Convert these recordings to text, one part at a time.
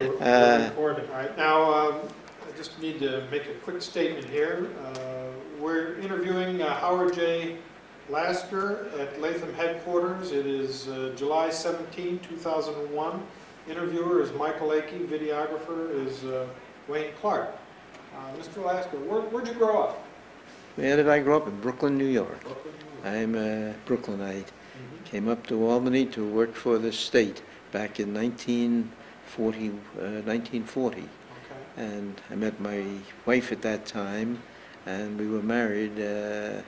Uh. All right, now, um, I just need to make a quick statement here. Uh, We're interviewing uh, Howard J. Lasker at Latham Headquarters. It is uh, July 17, 2001. Interviewer is Michael Aikey, videographer is uh, Wayne Clark. Uh, Mr. Lasker, where- where'd you grow up? Where did I grow up? In Brooklyn, New York. Brooklyn? I'm a Brooklynite. Mhm. Came up to Albany to work for the state back in 1940, uh, 1940. Okay. And I met my wife at that time, and we were married uh,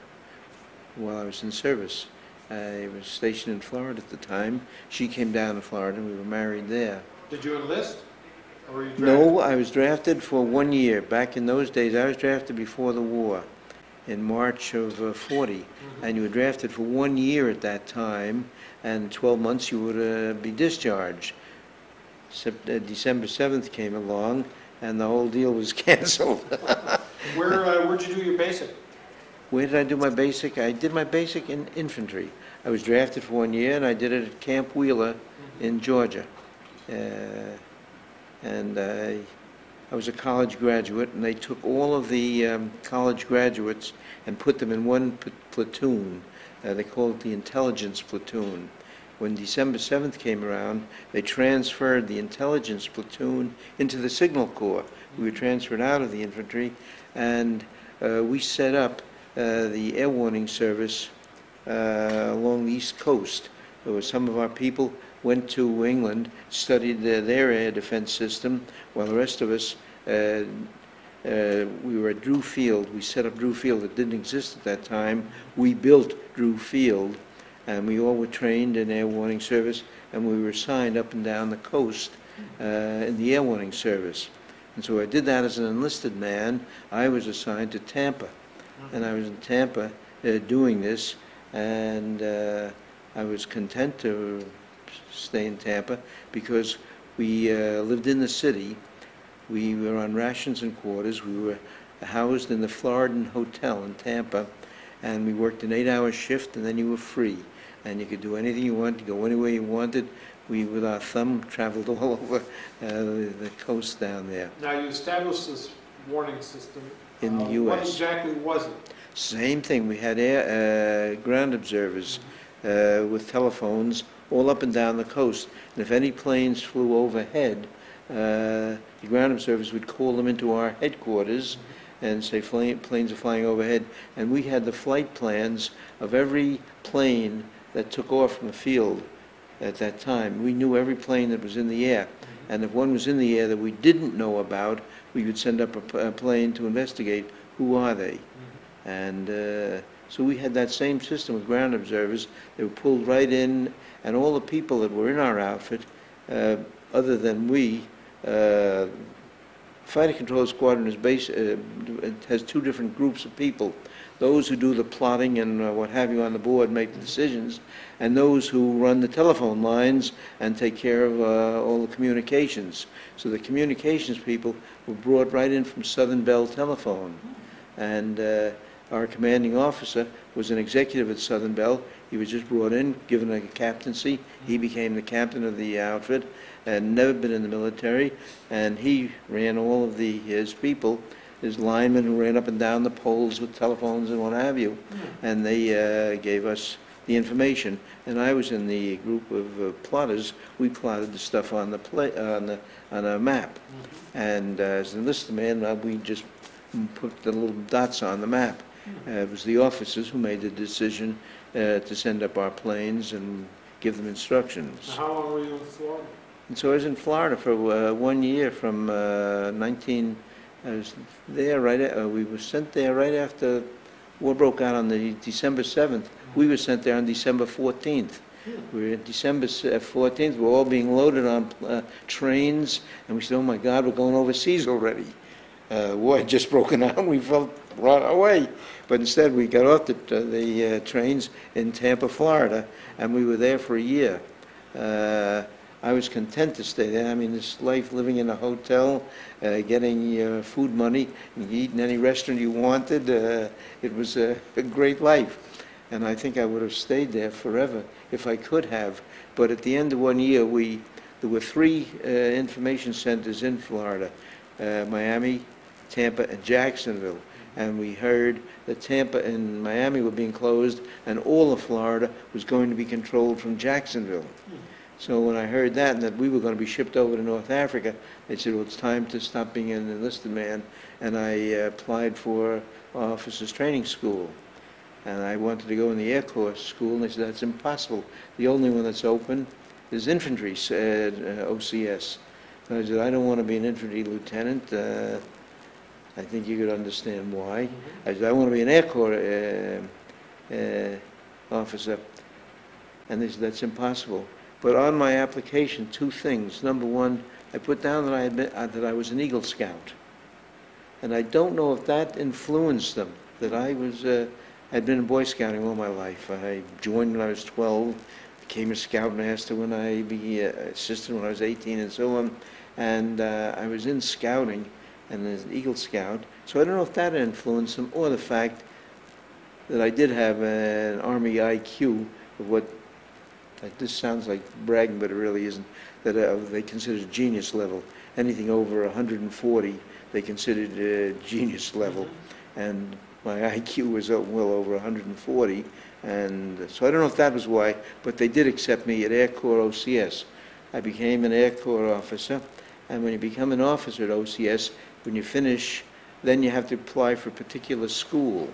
while I was in service. I was stationed in Florida at the time. She came down to Florida, and we were married there. Did you enlist? Or were you drafted? No, I was drafted for one year. Back in those days, I was drafted before the war, in March of uh, 40. Mhm. And you were drafted for one year at that time, and 12 months you would uh, be discharged. Sep- uh, December 7th came along, and the whole deal was canceled. Where, uh, where'd you do your basic? Where did I do my basic? I did my basic in infantry. I was drafted for one year, and I did it at Camp Wheeler in Georgia. Uh, And I, I was a college graduate, and they took all of the um, college graduates and put them in one p- platoon. Uh, They called it the intelligence platoon. When December 7th came around, they transferred the intelligence platoon into the signal corps. We were transferred out of the infantry, and uh, we set up uh, the air warning service uh, along the East Coast. There some of our people went to England, studied their, their air defense system, while the rest of us, uh, uh, we were at Drew Field. We set up Drew Field. It didn't exist at that time. We built Drew Field, and we all were trained in air warning service, and we were assigned up and down the coast uh, in the air warning service. And so I did that as an enlisted man. I was assigned to Tampa, and I was in Tampa uh, doing this, and uh, I was content to stay in Tampa because we uh, lived in the city. We were on rations and quarters. We were housed in the Floridan Hotel in Tampa, and we worked an eight-hour shift, and then you were free. And you could do anything you wanted, go anywhere you wanted. We, with our thumb, traveled all over uh, the coast down there. Now, you established this warning system. In the Uh, What US. exactly was it? Same thing, we had air, uh, ground observers uh, with telephones all up and down the coast. And if any planes flew overhead, uh, the ground observers would call them into our headquarters and say "Fla- planes are flying overhead. And we had the flight plans of every plane that took off from the field at that time. We knew every plane that was in the air. And if one was in the air that we didn't know about, we would send up a plane to investigate, who are they? And uh, so we had that same system with ground observers. They were pulled right in, and all the people that were in our outfit, uh, other than we, uh, Fighter Control Squadron is base, uh, has two different groups of people. Those who do the plotting and uh, what have you on the board make the decisions, and those who run the telephone lines and take care of uh, all the communications. So the communications people were brought right in from Southern Bell Telephone. And uh, our commanding officer was an executive at Southern Bell. He was just brought in, given a captaincy. He became the captain of the outfit, and never been in the military. And he ran all of the, his people, his linemen who ran up and down the poles with telephones and what have you. And they uh, gave us the information. And I was in the group of uh, plotters. We plotted the stuff on the pla, on the, on a map. And uh, as an enlisted man, uh, we just put the little dots on the map. Uh, It was the officers who made the decision uh, to send up our planes and give them Now, instructions. How long were you in Florida? And so I was in Florida for uh, one year from uh, 19, I was there right, a- uh, we were sent there right after war broke out on the December 7th. We were sent there on December 14th. We were at December s- uh, 14th, we're all being loaded on uh, trains, and we said, oh my God, we're going overseas already. Uh, War had just broken out, and we felt right away. But instead, we got off the, the uh, trains in Tampa, Florida, and we were there for a year. Uh, I was content to stay there. I mean, this life living in a hotel, uh, getting your food money, you could eat in any restaurant you wanted, uh, it was a, a great life. And I think I would have stayed there forever if I could have. But at the end of one year, we There were three uh, information centers in Florida, uh, Miami, Tampa, and Jacksonville. And we heard that Tampa and Miami were being closed, and all of Florida was going to be controlled from Jacksonville. So when I heard that, and that we were going to be shipped over to North Africa, they said, well, it's time to stop being an enlisted man. And I uh, applied for officers training school. And I wanted to go in the Air Corps school, and they said, that's impossible. The only one that's open is infantry, said uh, OCS. And I said, I don't want to be an infantry lieutenant. Uh, I think you could understand why. I said, I want to be an Air Corps uh, uh, officer. And they said, that's impossible. But on my application, two things. Number one, I put down that I, had been, uh, that I was an Eagle Scout. And I don't know if that influenced them, that I was, uh, I'd been in Boy Scouting all my life. I joined when I was 12, became a Scoutmaster when I be uh, assistant when I was 18 and so on. And uh, I was in scouting and as an Eagle Scout. So I don't know if that influenced them or the fact that I did have an Army IQ of what, this sounds like bragging, but it really isn't, that uh, they considered genius level. Anything over 140, they considered uh, genius level. And my IQ was well over 140. And so I don't know if that was why, but they did accept me at Air Corps OCS. I became an Air Corps officer. And when you become an officer at OCS, when you finish, then you have to apply for a particular school.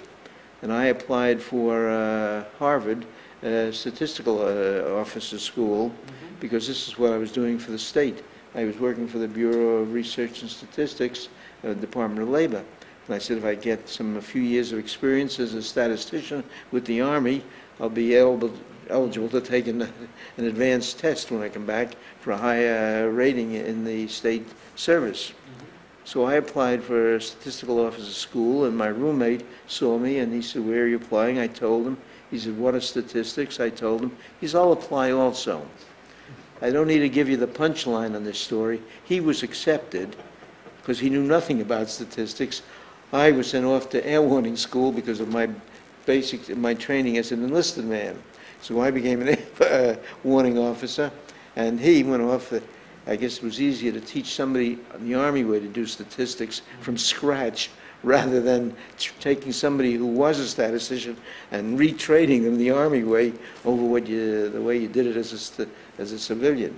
And I applied for uh, Harvard uh, Statistical uh, Officer School because this is what I was doing for the state. I was working for the Bureau of Research and Statistics, uh, Department of Labor. And I said, if I get some, a few years of experience as a statistician with the Army, I'll be eligible, eligible to take an, an advanced test when I come back for a higher rating in the state service. So I applied for a statistical officer school, and my roommate saw me, and he said, where are you applying? I told him. He said, what are statistics? I told him. He said, I'll apply also. I don't need to give you the punchline on this story. He was accepted because he knew nothing about statistics. I was sent off to air warning school because of my basic, my training as an enlisted man. So I became an air uh, warning officer, and he went off. uh, I guess it was easier to teach somebody in the Army way to do statistics from scratch rather than taking somebody who was a statistician and retraining them the Army way over what you, the way you did it as a, as a civilian.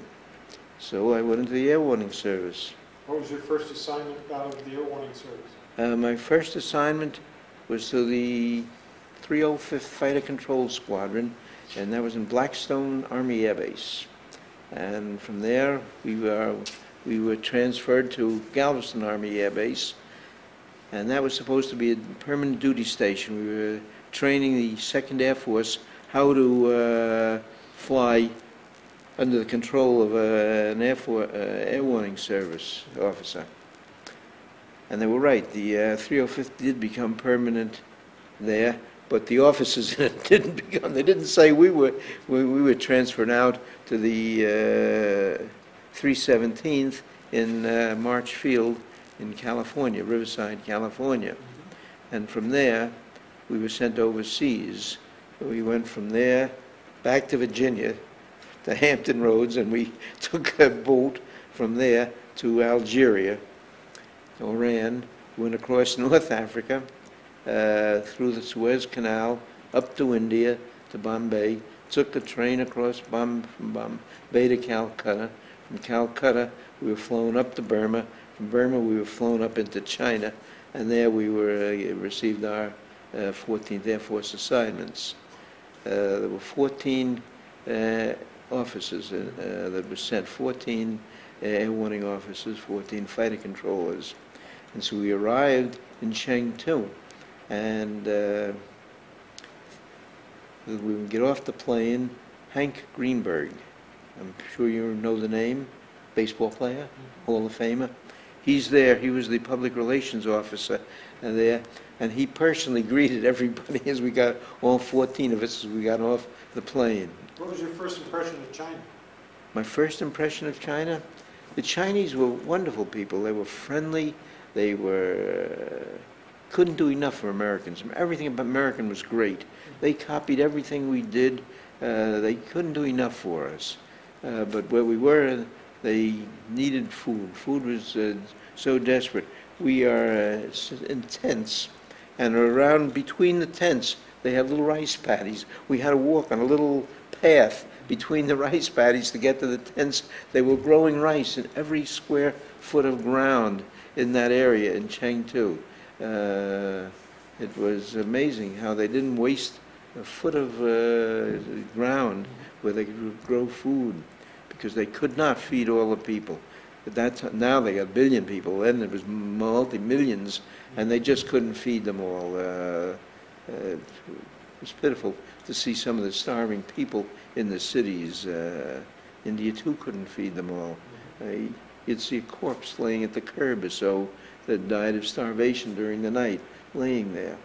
So I went into the air warning service. What was your first assignment out of the air warning service? Uh, my first assignment was to the 305th Fighter Control Squadron, and that was in Blackstone Army Air Base. And from there, we were, we were transferred to Galveston Army Air Base, and that was supposed to be a permanent duty station. We were training the Second Air Force how to uh, fly under the control of uh, an Air, uh, Air Warning Service officer. And they were right, the uh, 305th did become permanent there, but the officers didn't become, they didn't say we were, we we were transferred out to the uh, 317th in uh, March Field in California, Riverside, California. And from there, we were sent overseas. We went from there back to Virginia, to Hampton Roads, and we took a boat from there to Algeria, Oran, went across North Africa, uh, through the Suez Canal, up to India, to Bombay, took a train across Bombay to Calcutta. From Calcutta, we were flown up to Burma. From Burma, we were flown up into China, and there we were, uh, received our uh, 14th Air Force assignments. Uh, There were 14 uh, officers uh, that were sent, 14 air warning officers, 14 fighter controllers. And so we arrived in Chengdu, and we would get off the plane, Hank Greenberg, I'm sure you know the name, baseball player, Hall of Famer. He's there, he was the public relations officer uh, there, and he personally greeted everybody as we got, all 14 of us, as we got off the plane. What was your first impression of China? My first impression of China, the Chinese were wonderful people. They were friendly. They were couldn't do enough for Americans. Everything about American was great. They copied everything we did. Uh, they couldn't do enough for us. Uh, but where we were, They needed food. Food was uh, so desperate. We are uh, in tents, and around between the tents, they had little rice paddies. We had to walk on a little path between the rice paddies to get to the tents. They were growing rice in every square foot of ground in that area in Chengdu. Uh, it was amazing how they didn't waste a foot of uh, ground where they could grow food because they could not feed all the people. At that time, now they got a billion people. Then it was multi millions, and they just couldn't feed them all. Uh, uh, it was pitiful to see some of the starving people in the cities. Uh, India too couldn't feed them all. Uh, you'd see a corpse laying at the curb or so that died of starvation during the night, laying there,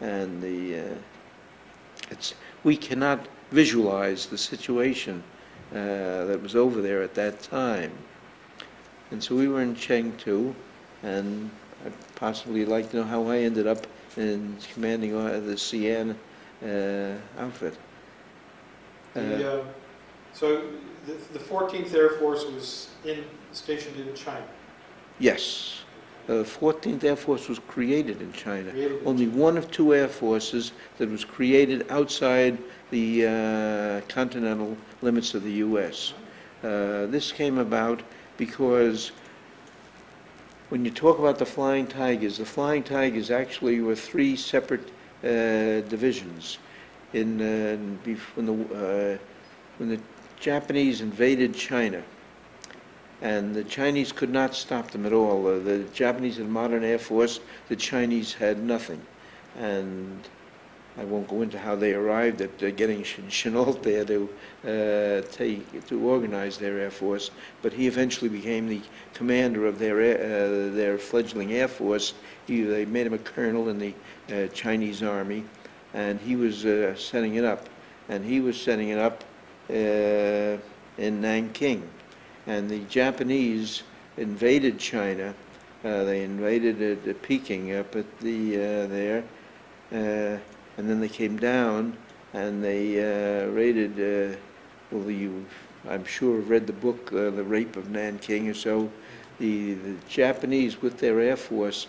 and the uh, it's we cannot visualize the situation uh, that was over there at that time. And so we were in Chengdu, and I'd possibly like to know how I ended up in commanding uh, the Xi'an uh, outfit. Uh, The, uh, So the the 14th Air Force was in, stationed in China. yes, the 14th Air Force was created in China. created Only one of two air forces that was created outside the uh, continental limits of the U.S. Uh, This came about because when you talk about the Flying Tigers, the Flying Tigers actually were three separate uh, divisions. In, when the, when the Japanese invaded China, and the Chinese could not stop them at all. The Japanese had modern air force, the Chinese had nothing. And I won't go into how they arrived at uh, getting Ch- Chennault there to uh, take, to organize their air force, but he eventually became the commander of their, air- uh, their fledgling air force. He, they made him a colonel in the uh, Chinese army, and he was uh, setting it up. And he was setting it up uh, in Nanking. And the Japanese invaded China. They invaded Peking up at the there, and then they came down and they uh, raided. Uh, well, you, I'm sure, read the book, uh, The Rape of Nanking, or so. The, the Japanese, with their air force,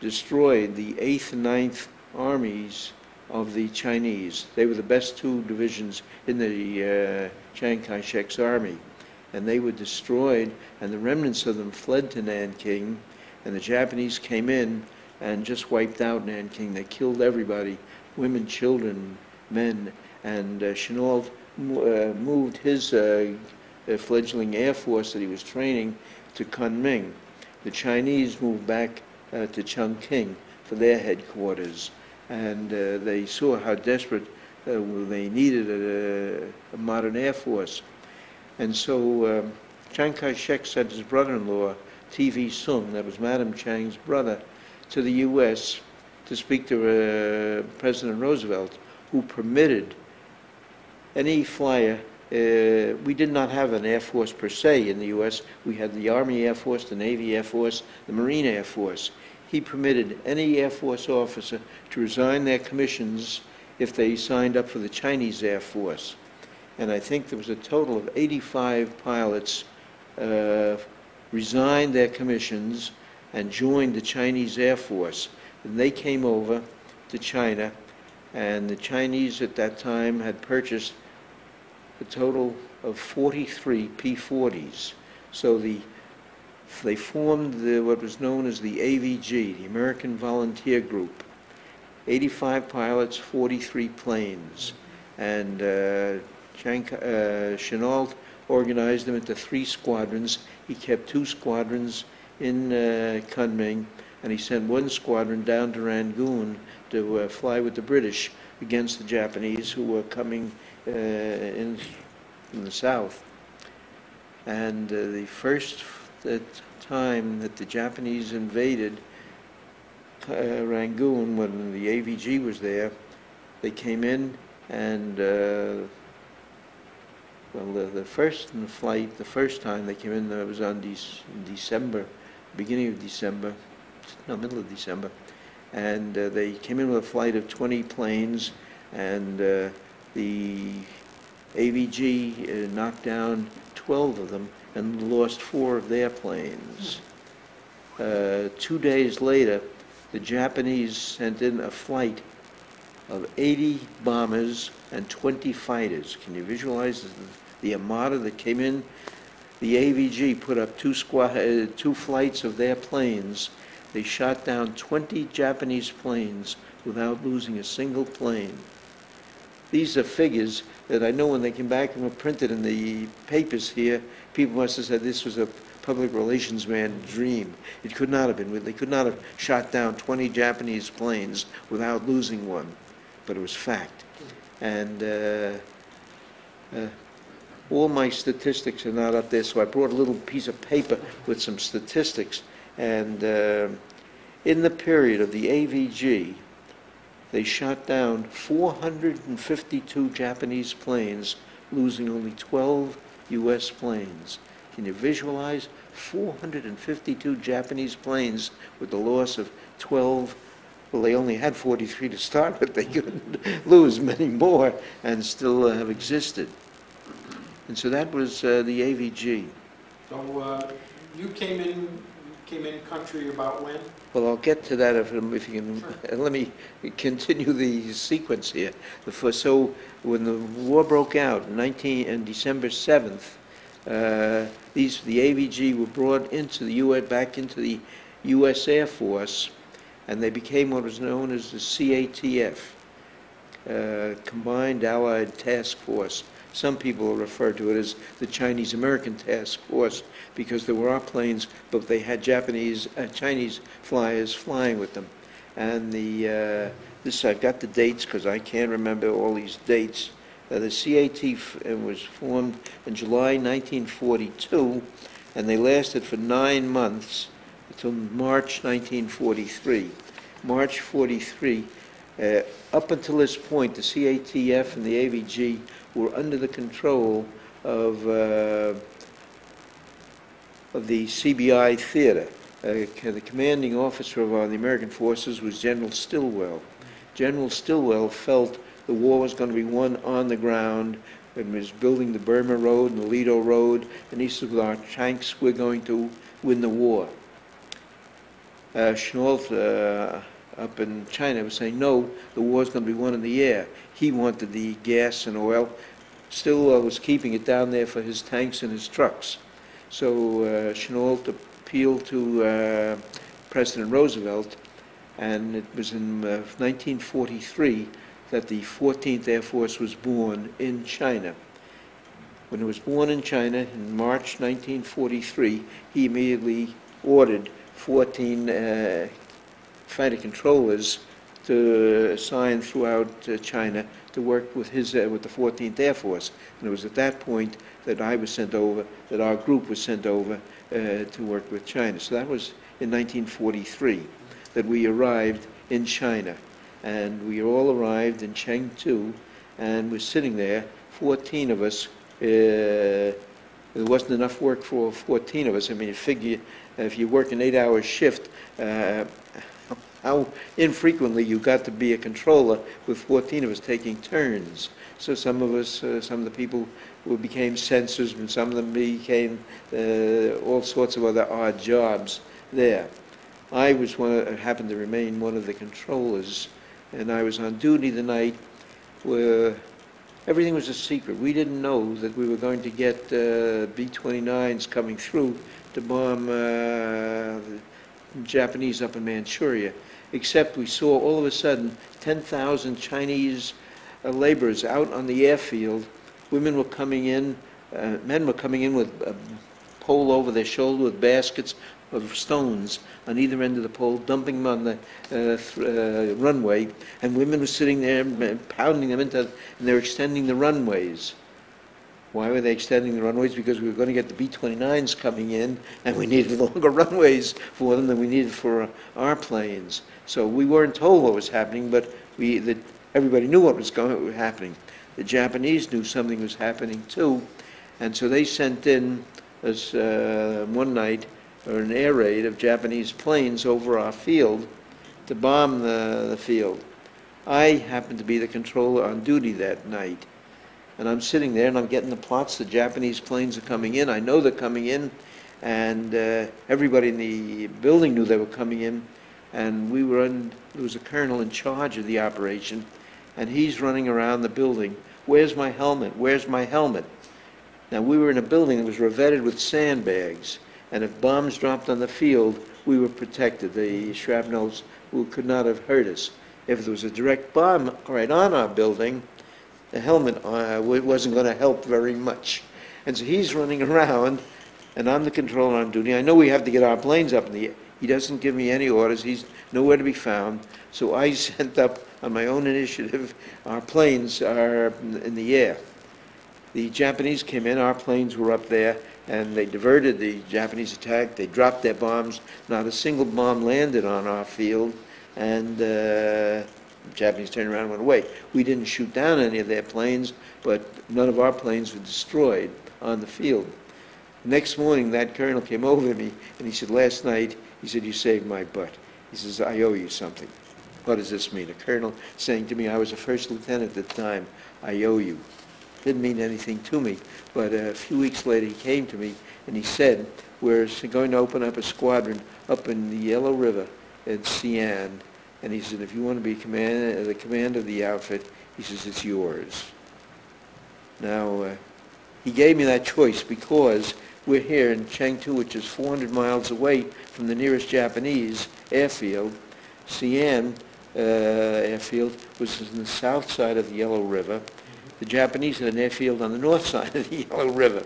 destroyed the 8th and 9th armies of the Chinese. They were the best two divisions in the uh, Chiang Kai-shek's army. And they were destroyed, and the remnants of them fled to Nanking, and the Japanese came in and just wiped out Nanking. They killed everybody, women, children, men, and uh, Chennault mo- uh, moved his uh, uh, fledgling air force that he was training to Kunming. The Chinese moved back uh, to Chongqing for their headquarters, and uh, they saw how desperate they needed a, a modern air force. And so um, Chiang Kai-shek sent his brother-in-law, T.V. Soong, that was Madam Chiang's brother, to the U.S. to speak to uh, President Roosevelt, who permitted any flyer. Uh, we did not have an Air Force per se in the U.S. We had the Army Air Force, the Navy Air Force, the Marine Air Force. He permitted any Air Force officer to resign their commissions if they signed up for the Chinese Air Force. And I think there was a total of 85 pilots uh, resigned their commissions and joined the Chinese Air Force. And they came over to China, and the Chinese at that time had purchased a total of 43 P-40s. So the, they formed the, what was known as the AVG, the American Volunteer Group. 85 pilots, 43 planes. And uh, uh, Chennault organized them into three squadrons. He kept two squadrons in uh, Kunming, and he sent one squadron down to Rangoon to uh, fly with the British against the Japanese who were coming uh, in from the south. And uh, the first that time that the Japanese invaded uh, Rangoon, when the AVG was there, they came in and, uh, well, the, the first flight, the first time they came in, that was on in December, beginning of December, no, middle of December. And uh, they came in with a flight of 20 planes, and uh, the AVG uh, knocked down 12 of them and lost four of their planes. Uh, Two days later, the Japanese sent in a flight of 80 bombers and 20 fighters. Can you visualize the- the armada that came in? The AVG put up two squad, uh, two flights of their planes. They shot down 20 Japanese planes without losing a single plane. These are figures that I know when they came back and were printed in the papers here, people must have said this was a public relations man's dream. It could not have been. They could not have shot down 20 Japanese planes without losing one, but it was fact. And uh, uh, all my statistics are not up there, so I brought a little piece of paper with some statistics. And uh, in the period of the AVG, they shot down 452 Japanese planes, losing only 12 U.S. planes. Can you visualize 452 Japanese planes with the loss of 12? Well, they only had 43 to start with. They couldn't lose many more and still uh, have existed. And so that was uh, the AVG. So uh, you came in, came in country about when? Well, I'll get to that if, if you can, and let me continue the sequence here. The first, so when the war broke out, in 19, and December 7th, uh, these, the AVG were brought into the U.S., back into the U.S. Air Force, and they became what was known as the CATF, uh, Combined Allied Task Force. Some people refer to it as the Chinese American Task Force because there were our planes, but they had Japanese, uh, Chinese flyers flying with them. And the, uh, this, I've got the dates because I can't remember all these dates. Uh, the CAT uh, was formed in July 1942, and they lasted for nine months until March 1943. March 43, uh, up until this point, the CATF and the AVG were under the control of, uh, of the CBI theater. Uh, The commanding officer of uh, the American forces was General Stilwell. General Stilwell felt the war was going to be won on the ground and was building the Burma Road and the Ledo Road, and he said, with our tanks, we're going to win the war. Uh, Chennault, uh, up in China, was saying, no, the war's going to be won in the air. He wanted the gas and oil. Stilwell was keeping it down there for his tanks and his trucks. So uh, Chennault appealed to uh, President Roosevelt, and it was in uh, 1943 that the 14th Air Force was born in China. When it was born in China in March 1943, he immediately ordered 14 uh, fighter controllers to assign throughout uh, China to work with his, uh, with the 14th Air Force. And it was at that point that I was sent over, that our group was sent over uh, to work with China. So that was in 1943 that we arrived in China. And we all arrived in Chengdu and we're sitting there, 14 of us. Uh, there wasn't enough work for 14 of us. I mean, you figure if you work an eight-hour shift, uh, how infrequently you got to be a controller with 14 of us taking turns. So some of us, uh, some of the people who became censors, and some of them became uh, all sorts of other odd jobs there. I was one, of, happened to remain one of the controllers, and I was on duty the night where everything was a secret. We didn't know that we were going to get uh, B-29s coming through to bomb uh, Japanese up in Manchuria, except we saw all of a sudden 10,000 Chinese uh, laborers out on the airfield. Women were coming in, uh, men were coming in with a pole over their shoulder with baskets of stones on either end of the pole, dumping them on the uh, th- uh, runway, and women were sitting there uh, pounding them into, and they're extending the runways. Why were they extending the runways? Because we were going to get the B-29s coming in, and we needed longer runways for them than we needed for our planes. So we weren't told what was happening, but we, the, everybody knew what was going, what was happening. The Japanese knew something was happening too, and so they sent in us uh, one night or an air raid of Japanese planes over our field to bomb the, the field. I happened to be the controller on duty that night. And I'm sitting there and I'm getting the plots, the Japanese planes are coming in, I know they're coming in, and uh, everybody in the building knew they were coming in, and we were in, there was a colonel in charge of the operation, and he's running around the building, where's my helmet, where's my helmet? Now, we were in a building that was revetted with sandbags, and if bombs dropped on the field, we were protected. The shrapnels could not have hurt us. If there was a direct bomb right on our building, the helmet uh, wasn't going to help very much. And so he's running around, and I'm the controller on duty. I know we have to get our planes up in the air. He doesn't give me any orders. He's nowhere to be found. So I sent up, on my own initiative, our planes are in the air. The Japanese came in, our planes were up there, and they diverted the Japanese attack. They dropped their bombs. Not a single bomb landed on our field, and uh, Japanese turned around and went away. We didn't shoot down any of their planes, but none of our planes were destroyed on the field. Next morning, that colonel came over to me, and he said, last night, he said, you saved my butt. He says, I owe you something. What does this mean? A colonel saying to me, I was a first lieutenant at the time, I owe you. Didn't mean anything to me, but a few weeks later, he came to me, and he said, we're going to open up a squadron up in the Yellow River at Sian, and he said, if you want to be command, the command of the outfit, he says, it's yours. Now, uh, he gave me that choice because we're here in Chengdu, which is 400 miles away from the nearest Japanese airfield. Xi'an uh, airfield was in the south side of the Yellow River. The Japanese had an airfield on the north side of the Yellow River.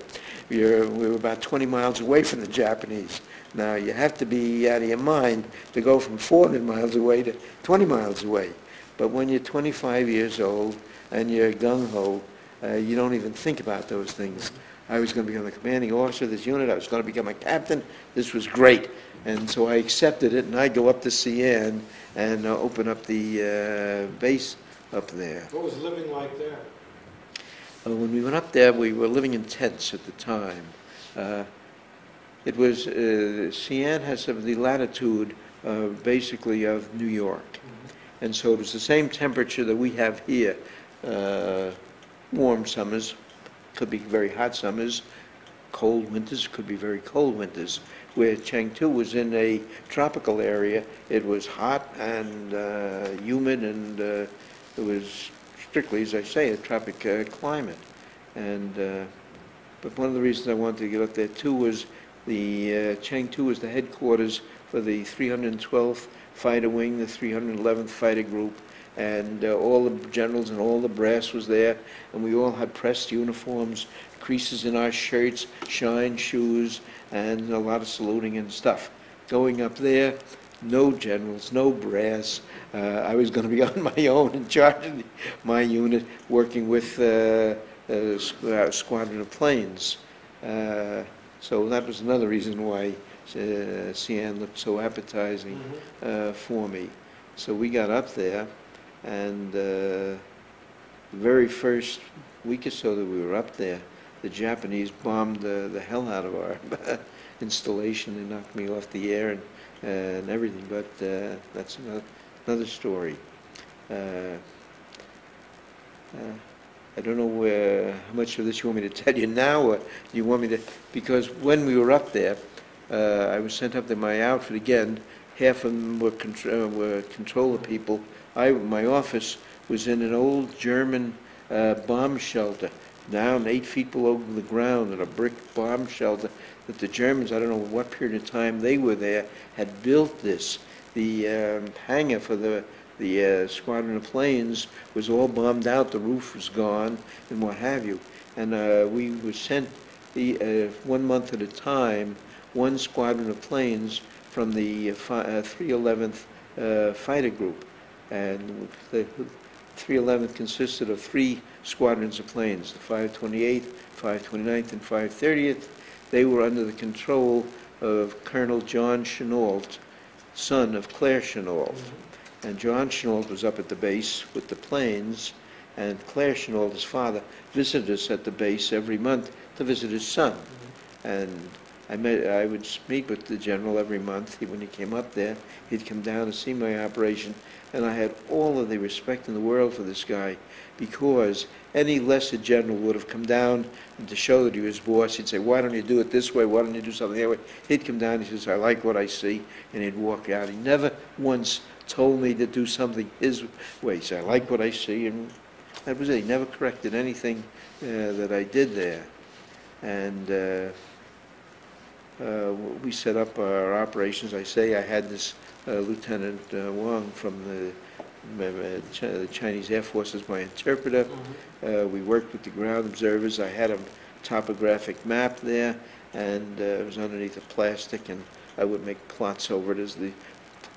We were, we were about 20 miles away from the Japanese. Now, you have to be out of your mind to go from 400 miles away to 20 miles away. But when you're 25 years old and you're gung-ho, uh, you don't even think about those things. I was going to become the commanding officer of this unit. I was going to become a captain. This was great. And so I accepted it, and I go up to Xi'an and uh, open up the uh, base up there. What was living like there? Uh, When we went up there, we were living in tents at the time. Uh, It was, uh, Xi'an has the latitude uh, basically of New York. And so it was the same temperature that we have here. Uh, Warm summers, could be very hot summers, cold winters, could be very cold winters. Where Chengdu was in a tropical area, it was hot and uh, humid and uh, it was strictly, as I say, a tropic uh, climate. And, uh, but one of the reasons I wanted to get up there too was the uh, Chengdu was the headquarters for the 312th Fighter Wing, the 311th Fighter Group, and uh, all the generals and all the brass was there, and we all had pressed uniforms, creases in our shirts, shine shoes, and a lot of saluting and stuff. Going up there, no generals, no brass. Uh, I was going to be on my own in charge of the, my unit, working with uh, a squ- uh, squadron of planes. Uh, so that was another reason why uh, Xi'an looked so appetizing uh, for me. So we got up there, and uh, the very first week or so that we were up there, the Japanese bombed the, the hell out of our installation. They knocked me off the air and, and everything, but uh, that's another, story. Uh, uh, I don't know where, how much of this you want me to tell you now, or you want me to, because when we were up there, uh, I was sent up there, my outfit again, half of them were, contr- uh, were controller people. I, my office was in an old German bomb shelter, down eight feet below the ground, in a brick bomb shelter, that the Germans, I don't know what period of time they were there, had built this. The um, hangar for the, the uh, squadron of planes was all bombed out, the roof was gone, and what have you. And uh, we were sent the, uh, one month at a time, one squadron of planes from the uh, fi- uh, 311th uh, Fighter Group. And the 311th consisted of three squadrons of planes, the 528th, 529th, and 530th. They were under the control of Colonel John Chennault, son of Claire Chennault. Mm-hmm. And John Chennault was up at the base with the planes, and Claire Chennault, his father, visited us at the base every month to visit his son. Mm-hmm. And I met, I would meet with the general every month. He- When he came up there, he'd come down to see my operation, and I had all of the respect in the world for this guy because any lesser general would have come down and to show that he was boss, he'd say, why don't you do it this way, why don't you do something that way? He'd come down, he says, I like what I see, and he'd walk out. He never once told me to do something his way. He said, I like what I see, and that was it. He never corrected anything uh, that I did there. And uh, uh, we set up our operations. I say I had this uh, Lieutenant uh, Wang from the uh, Chi- the Chinese Air Force as my interpreter. Uh, We worked with the ground observers. I had a topographic map there, and uh, it was underneath the plastic, and I would make plots over it as the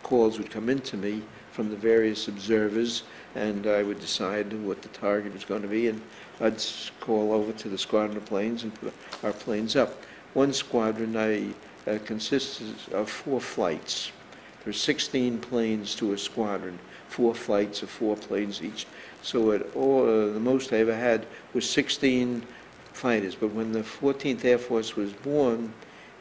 calls would come into me from the various observers, and I would decide what the target was going to be, and I'd s- call over to the squadron of planes and put our planes up. One squadron I, uh, consists of four flights. There's 16 planes to a squadron, four flights of four planes each. So all, uh, the most I ever had was 16 fighters. But when the 14th Air Force was born,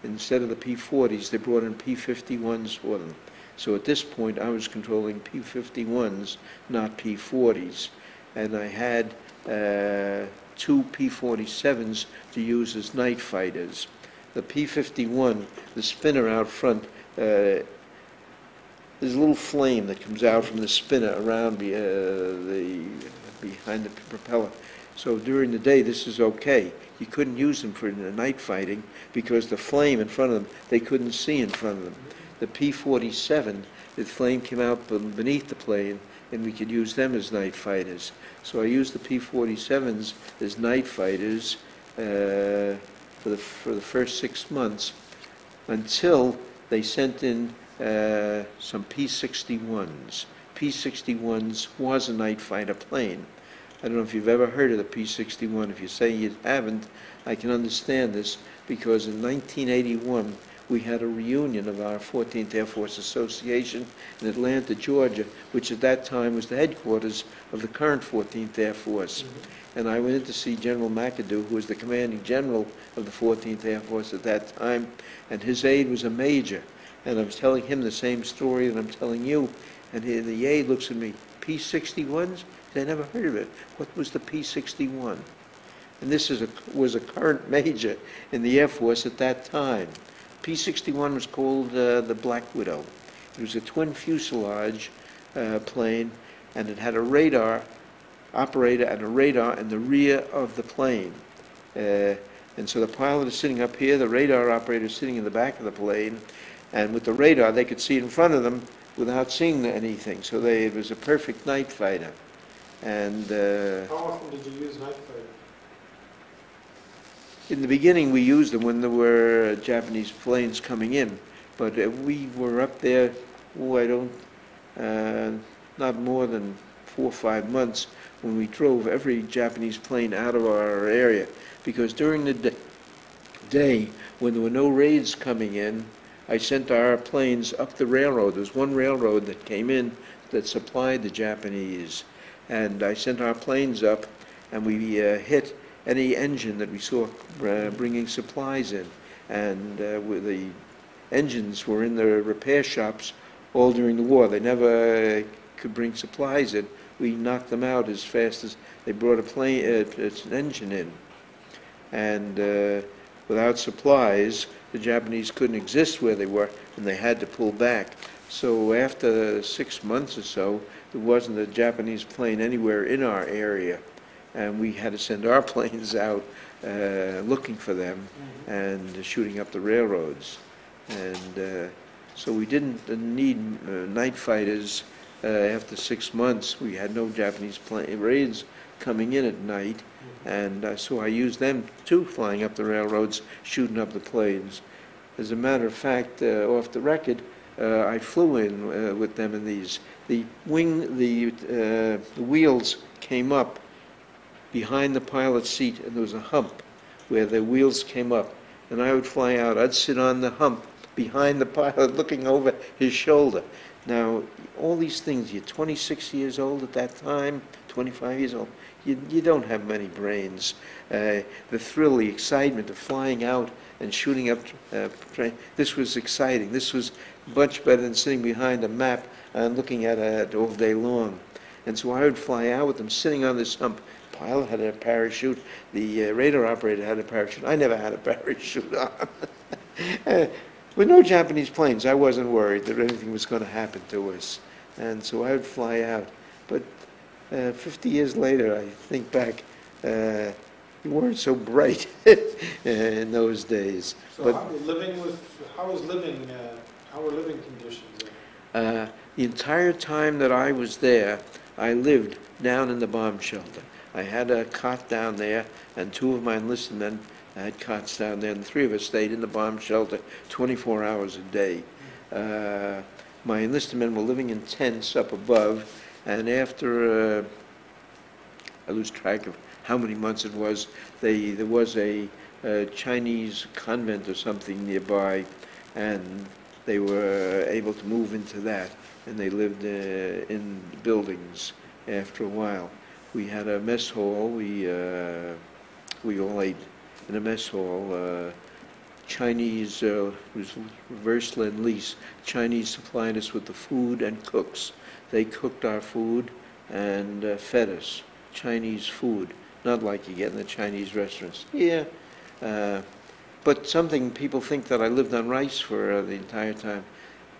instead of the P-40s, they brought in P-51s for them. So at this point, I was controlling P-51s, not P-40s. And I had uh, two P-47s to use as night fighters. The P-51, the spinner out front, uh, there's a little flame that comes out from the spinner around be- uh, the, behind the propeller. So during the day, this is okay. You couldn't use them for night fighting because the flame in front of them, they couldn't see in front of them. The P-47, the flame came out beneath the plane, and we could use them as night fighters. So I used the P-47s as night fighters uh, for the, for the first six months until they sent in uh, some P-61s. P-61s was a night fighter plane. I don't know if you've ever heard of the P-61. If you say you haven't, I can understand this, because in 1981, we had a reunion of our 14th Air Force Association in Atlanta, Georgia, which at that time was the headquarters of the current 14th Air Force. And I went in to see General McAdoo, who was the commanding general of the 14th Air Force at that time, and his aide was a major. And I was telling him the same story that I'm telling you, and he, the aide looks at me, P-61s? I never heard of it. What was the P-61? And this is a, was a current major in the Air Force at that time. P-61 was called uh, the Black Widow. It was a twin fuselage uh, plane, and it had a radar operator and a radar in the rear of the plane. Uh, And so the pilot is sitting up here, the radar operator is sitting in the back of the plane, and with the radar, they could see in front of them without seeing anything. So they, it was a perfect night fighter. And uh, How often did you use night fighter? in the beginning, we used them when there were Japanese planes coming in, but uh, we were up there, oh, I don't, uh, not more than four or five months when we drove every Japanese plane out of our area, because during the day, when there were no raids coming in, I sent our planes up the railroad. There was one railroad that came in that supplied the Japanese, and I sent our planes up, and we uh, hit any engine that we saw uh, bringing supplies in. And uh, the engines were in the repair shops all during the war. They never could bring supplies in. We knocked them out as fast as they brought a plane, uh, an engine in. And uh, without supplies, the Japanese couldn't exist where they were, and they had to pull back. So after six months or so, there wasn't a Japanese plane anywhere in our area, and we had to send our planes out uh, looking for them and shooting up the railroads. And uh, so we didn't need uh, night fighters uh, after six months. We had no Japanese plane raids coming in at night, and uh, so I used them too, flying up the railroads, shooting up the planes. As a matter of fact, uh, off the record, uh, I flew in uh, with them in these. The wing, the, uh, the wheels came up behind the pilot's seat, and there was a hump where the wheels came up. And I would fly out, I'd sit on the hump behind the pilot, looking over his shoulder. Now, all these things, you're 26 years old at that time, 25 years old, you, you don't have many brains. Uh, the thrill, the excitement of flying out and shooting up, uh, this was exciting. This was much better than sitting behind a map and looking at it all day long. And so I would fly out with them, sitting on this hump, pilot had a parachute, the uh, radar operator had a parachute. I never had a parachute on. Uh, With no Japanese planes, I wasn't worried that anything was going to happen to us. And so I would fly out. But uh, 50 years later, I think back, uh, you weren't so bright in those days. So But- how, living with, how is living, uh, how were living conditions there? Uh, The entire time that I was there, I lived down in the bomb shelter. I had a cot down there, and two of my enlisted men had cots down there, and the three of us stayed in the bomb shelter 24 hours a day. Uh, My enlisted men were living in tents up above, and after, uh, I lose track of how many months it was, they, there was a uh, Chinese convent or something nearby, and they were able to move into that, and they lived uh, in buildings after a while. We had a mess hall, we, uh, we all ate in a mess hall. uh, Chinese, uh, was reverse lend lease, Chinese supplied us with the food and cooks. They cooked our food and uh, fed us, Chinese food, not like you get in the Chinese restaurants. Yeah, uh, but something, people think that I lived on rice for uh, the entire time.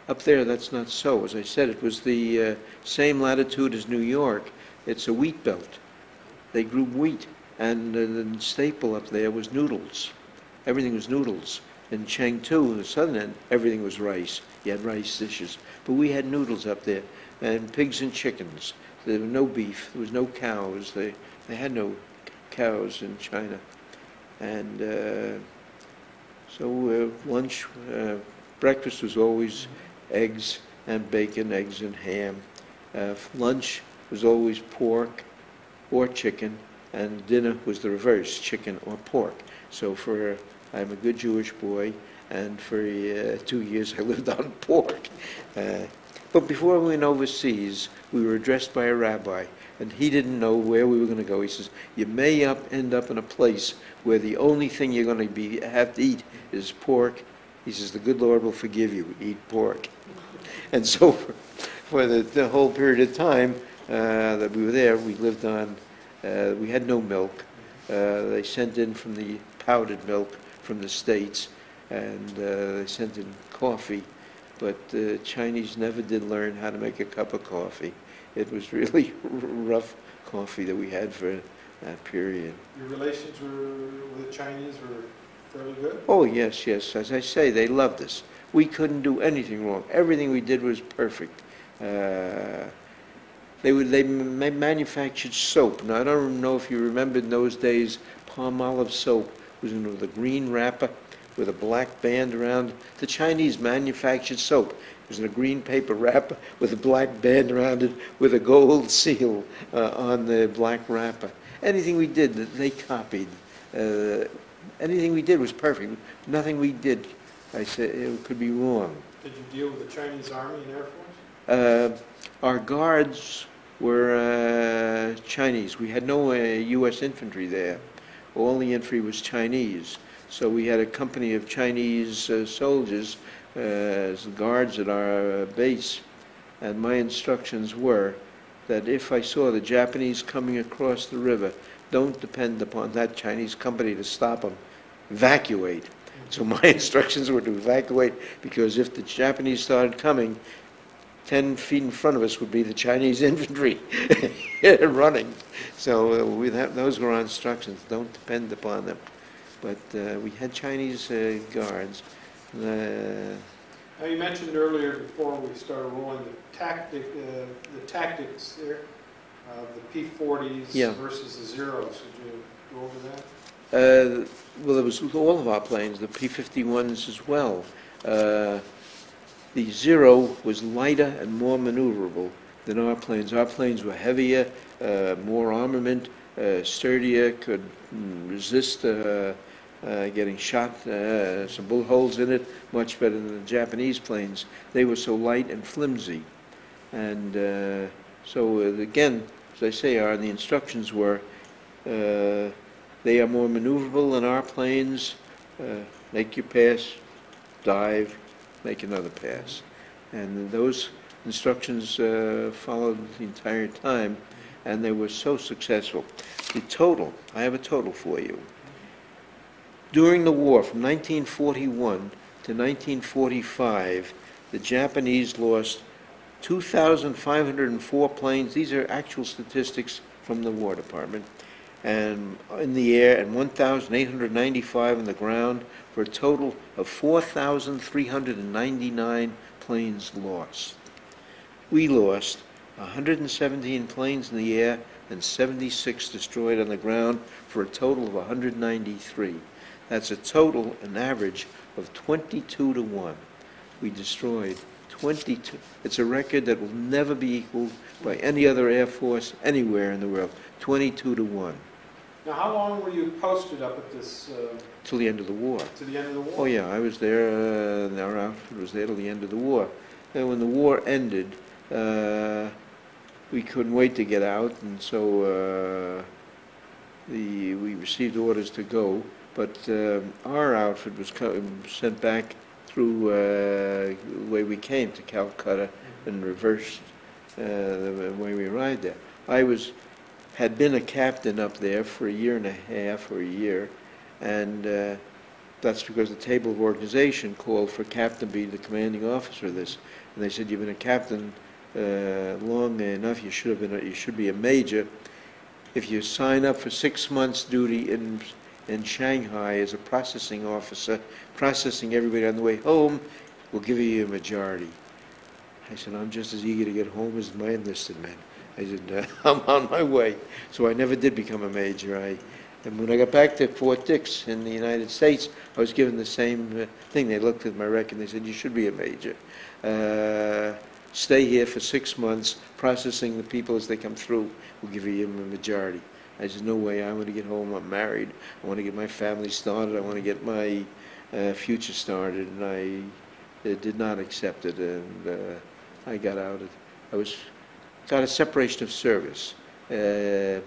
Up there, that's not so. As I said, it was the uh, same latitude as New York. It's a wheat belt. They grew wheat, and the staple up there was noodles. Everything was noodles. In Chengdu, the southern end, everything was rice. You had rice dishes. But we had noodles up there, and pigs and chickens. There was no beef. There was no cows. They, they had no cows in China. And uh, so uh, lunch, uh, breakfast was always eggs and bacon, eggs and ham. Uh, lunch was always pork or chicken, and dinner was the reverse, chicken or pork. So for, I'm a good Jewish boy, and for uh, two years I lived on pork. But before we went overseas, we were addressed by a rabbi, and he didn't know where we were going to go. He says, "You may up, end up in a place where the only thing you're going to be, have to eat is pork." He says, "The good Lord will forgive you, eat pork." And so for, for the, the whole period of time uh, that we were there, we lived on, uh, we had no milk. Uh, They sent in from the powdered milk from the States, and uh, they sent in coffee, but the Chinese never did learn how to make a cup of coffee. It was really rough coffee that we had for that period. Your relations were, with the Chinese were fairly good? Oh, yes, yes. As I say, they loved us. We couldn't do anything wrong. Everything we did was perfect. Uh, They would, they ma- manufactured soap. Now, I don't know if you remember in those days, Palmolive soap was in a green wrapper with a black band around. The Chinese manufactured soap. It was in a green paper wrapper with a black band around it with a gold seal uh, on the black wrapper. Anything we did, that they copied. Uh, Anything we did was perfect. Nothing we did, I said, it could be wrong. Did you deal with the Chinese Army and Air Force? Uh, Our guards were uh, Chinese. We had no uh, U.S. infantry there. All the infantry was Chinese. So we had a company of Chinese uh, soldiers uh, as guards at our uh, base. And my instructions were that if I saw the Japanese coming across the river, don't depend upon that Chinese company to stop them. Evacuate. So my instructions were to evacuate because if the Japanese started coming, 10 feet in front of us would be the Chinese infantry running. So uh, we, that, those were our instructions, don't depend upon them. But uh, we had Chinese uh, guards. Uh, Now, you mentioned earlier, before we started rolling, the tactic, uh, the tactics there, uh, the P-40s Yeah. versus the Zeros. Would you go over that? uh, Well, it was with all of our planes, the P-51s as well. Uh, The Zero was lighter and more maneuverable than our planes. Our planes were heavier, uh, more armament, uh, sturdier, could mm, resist uh, getting shot, uh, some bullet holes in it, much better than the Japanese planes. They were so light and flimsy. And uh, so, uh, again, as I say, our, the instructions were, uh, they are more maneuverable than our planes. Uh, Make your pass, dive, make another pass. And those instructions followed the entire time. and they were so successful. The total, I have a total for you. During the war, from 1941 to 1945, the Japanese lost 2,504 planes. These are actual statistics from the War Department. And in the air, and 1,895 on the ground, for a total of 4,399 planes lost. We lost 117 planes in the air and 76 destroyed on the ground, for a total of 193. That's a total, an average of 22 to 1. We destroyed 22. It's a record that will never be equaled by any other Air Force anywhere in the world. 22 to 1, Now, how long were you posted up at this, uh, till the end of the war. to the end of the war? Oh, yeah, I was there, uh, our outfit was there till the end of the war. And when the war ended, uh, we couldn't wait to get out, and so uh, the, we received orders to go, but um, our outfit was co- sent back through uh, the way we came to Calcutta and reversed uh, the way we arrived there. I was, had been a captain up there for a year and a half or a year, and uh, that's because the table of organization called for captain to be the commanding officer of this. And they said, you've been a captain uh, long enough, you should have been, a- you should be a major. If you sign up for six months duty in, in Shanghai as a processing officer, processing everybody on the way home, we'll give you a majority. I said, I'm just as eager to get home as my enlisted men. I said, I'm on my way. So I never did become a major. I, and when I got back to Fort Dix in the United States, I was given the same uh, thing. They looked at my record and they said, you should be a major. Uh, Stay here for six months, processing the people as they come through. We'll give you a majority. I said, no way, I want to get home, I'm married, I want to get my family started, I want to get my uh, future started, and I uh, did not accept it, and uh, I got out. of- I was, got a separation of service. Uh,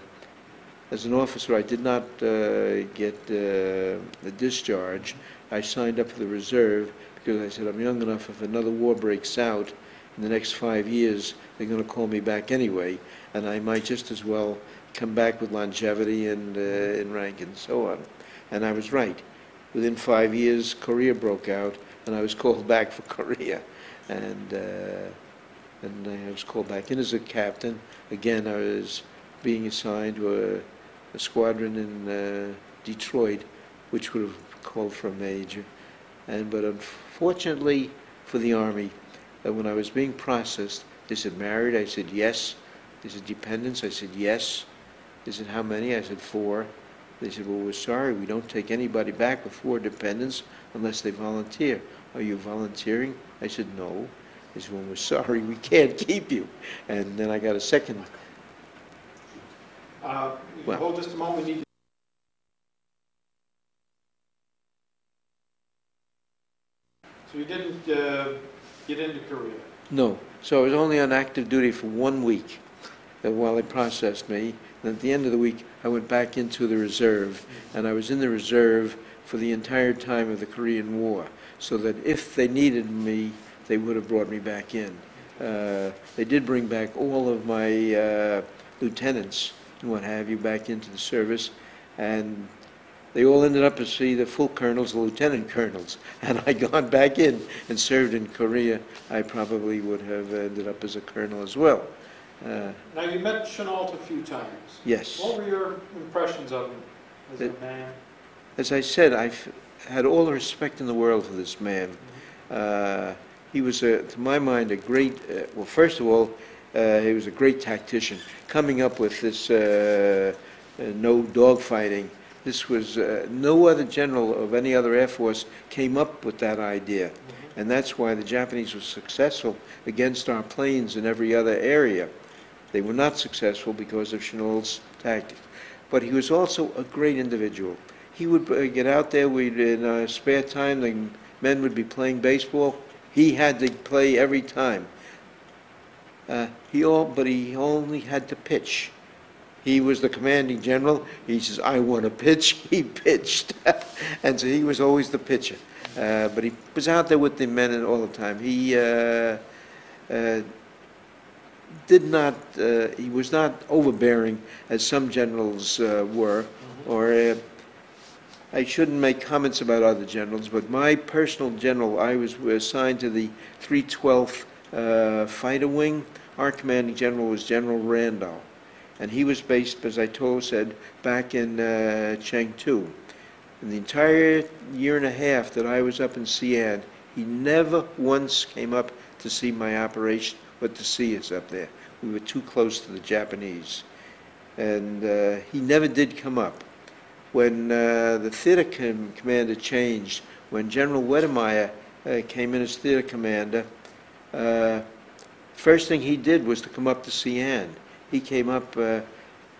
As an officer, I did not uh, get uh, the discharge. I signed up for the reserve because I said, I'm young enough, if another war breaks out in the next five years, they're going to call me back anyway, and I might just as well come back with longevity and uh, rank and so on. And I was right. Within five years, Korea broke out, and I was called back for Korea. And, uh, and I was called back in as a captain. Again, I was being assigned to a a squadron in uh, Detroit, which would have called for a major. And, but unfortunately for the Army, uh, when I was being processed, they said, married? I said, yes. They said, dependents? I said, yes. They said, how many? I said, four. They said, well, we're sorry, we don't take anybody back with four dependents unless they volunteer. Are you volunteering? I said, no. They said, well, we're sorry, we can't keep you. And then I got a second Uh, Well- Hold just a moment, we need to... So you didn't uh, get into Korea? No. So I was only on active duty for one week while they processed me. And at the end of the week, I went back into the reserve, and I was in the reserve for the entire time of the Korean War, so that if they needed me, they would have brought me back in. Uh, They did bring back all of my uh, lieutenants and what have you back into the service, and they all ended up as either full colonels or lieutenant colonels. Had I gone back in and served in Korea, I probably would have ended up as a colonel as well. Uh, Now, you met Chennault a few times. Yes. What were your impressions of him as a It- man? As I said, I've had all the respect in the world for this man. Uh, He was, a- to my mind, a great, uh, well, first of all, uh, he was a great tactician. Coming up with this uh, uh, no dogfighting, this was, uh, no other general of any other Air Force came up with that idea. And that's why the Japanese were successful against our planes in every other area. They were not successful because of Chennault's tactics. But he was also a great individual. He would uh, get out there, we'd, in uh, spare time, the men would be playing baseball. He had to play every time. Uh, he all, but he only had to pitch. He was the commanding general. He says, I want to pitch. He pitched. and so he was always the pitcher. Uh, but he was out there with the men all the time. He, uh, uh, did not, uh, he was not overbearing as some generals uh, were, or uh, I shouldn't make comments about other generals, but my personal general, I was assigned to the 312th uh, Fighter Wing. Our commanding general was General Randall, and he was based, as I told, said, back in uh, Chengdu. In the entire year and a half that I was up in Xi'an, he never once came up to see my operation or to see is up there. We were too close to the Japanese. And uh, he never did come up. When uh, the theater com- commander changed, when General Wedemeyer uh, came in as theater commander, uh, first thing he did was to come up to Xi'an. He came up, uh,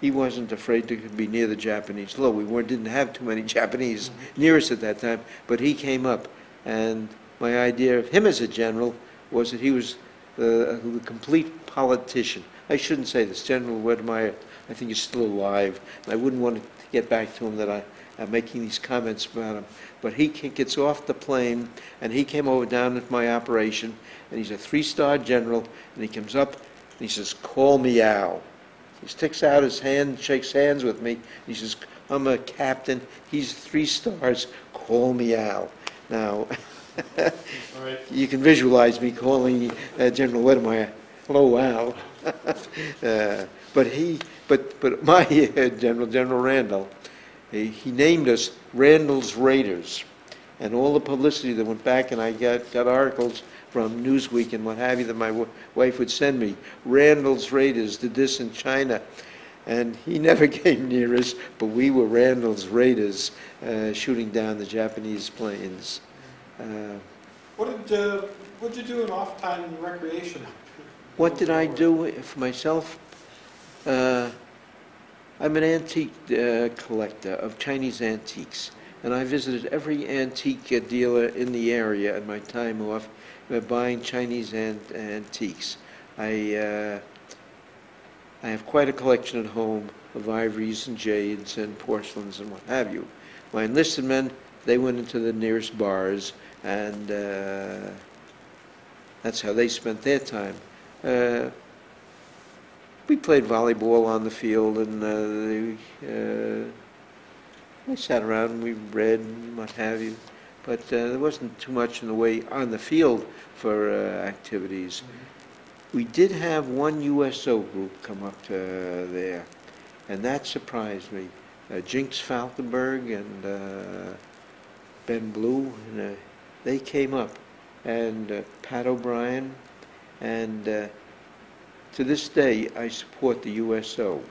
he wasn't afraid to be near the Japanese. Look, we weren't, didn't have too many Japanese near us at that time, but he came up. And my idea of him as a general was that he was uh, the complete politician. I shouldn't say this. General Wedemeyer, I think, is still alive. And I wouldn't want to get back to him that I, I'm making these comments about him. But he gets off the plane, and he came over down at my operation, and he's a three-star general, and he comes up, and he says, "Call me Al." He sticks out his hand, shakes hands with me. He says, "I'm a captain. He's three stars. Call me Al." Now, You can visualize me calling uh, General Wedemeyer, "Hello, Al." Uh, But he, but, but my uh, General, General Randall, he he named us Randall's Raiders. And all the publicity that went back, and I got, got articles from Newsweek and what have you that my wa- wife would send me. Randall's Raiders did this in China. And he never came near us, but we were Randall's Raiders uh, shooting down the Japanese planes. What did, uh, what'd you do in off-time recreation? What did I do for myself? Uh, I'm an antique uh, collector of Chinese antiques, and I visited every antique dealer in the area at my time off, buying Chinese an- antiques. I uh, I have quite a collection at home of ivories and jades and porcelains and what have you. My enlisted men, they went into the nearest bars, and uh, that's how they spent their time. Uh, we played volleyball on the field, and uh, the, uh, we sat around and we read and what have you. But uh, there wasn't too much in the way on the field for uh, activities. We did have one USO group come up to there, and that surprised me. Jinx Falkenburg and Ben Blue, and, they came up, and uh, Pat O'Brien, and uh, to this day, I support the USO.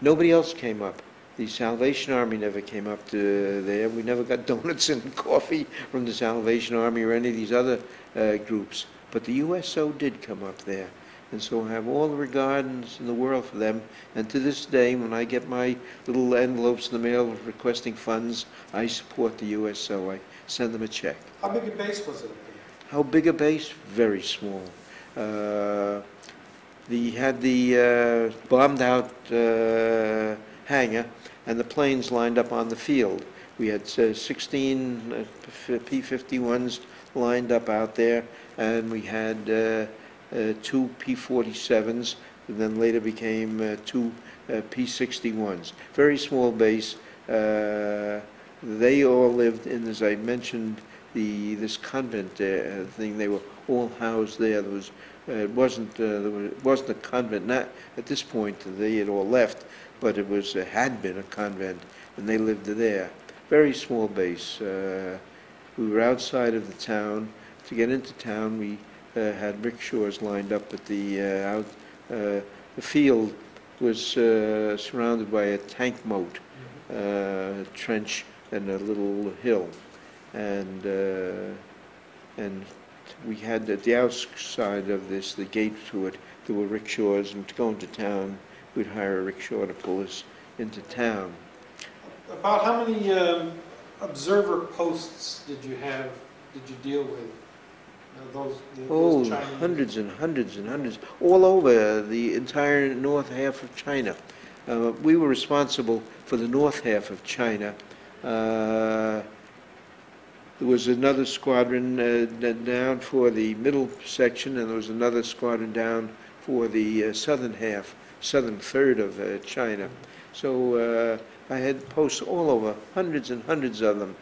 Nobody else came up. The Salvation Army never came up to there. We never got donuts and coffee from the Salvation Army or any of these other uh, groups. But the USO did come up there. And so I have all the regards in the world for them. And to this day, when I get my little envelopes in the mail requesting funds, I support the USO. I send them a check. How big a base was it? How big a base? Very small. Uh, The, had the uh, bombed-out uh, hangar and the planes lined up on the field. We had uh, 16 uh, P- P-51s lined up out there, and we had uh, uh, two P-47s, and then later became uh, two uh, P-61s. Very small base. They all lived in, as I mentioned, the, this convent uh, thing, they were all housed there. There was, uh, it wasn't, uh, there was, wasn't a convent, not, at this point, they had all left, but it was, uh, had been a convent, and they lived there. Very small base. Uh, We were outside of the town. To get into town, we uh, had rickshaws lined up at the, uh, out, the field was surrounded by a tank moat trench and a little hill. And, uh, and we had at the outside of this, the gate to it, there were rickshaws, and to go into town, we'd hire a rickshaw to pull us into town. About how many um, observer posts did you have, did you deal with? Uh, Those, Oh, those hundreds and hundreds and hundreds, all over the entire north half of China. Uh, We were responsible for the north half of China. Uh, There was another squadron uh, down for the middle section, and there was another squadron down for the uh, southern half, southern third of uh, China. So uh, I had posts all over, hundreds and hundreds of them,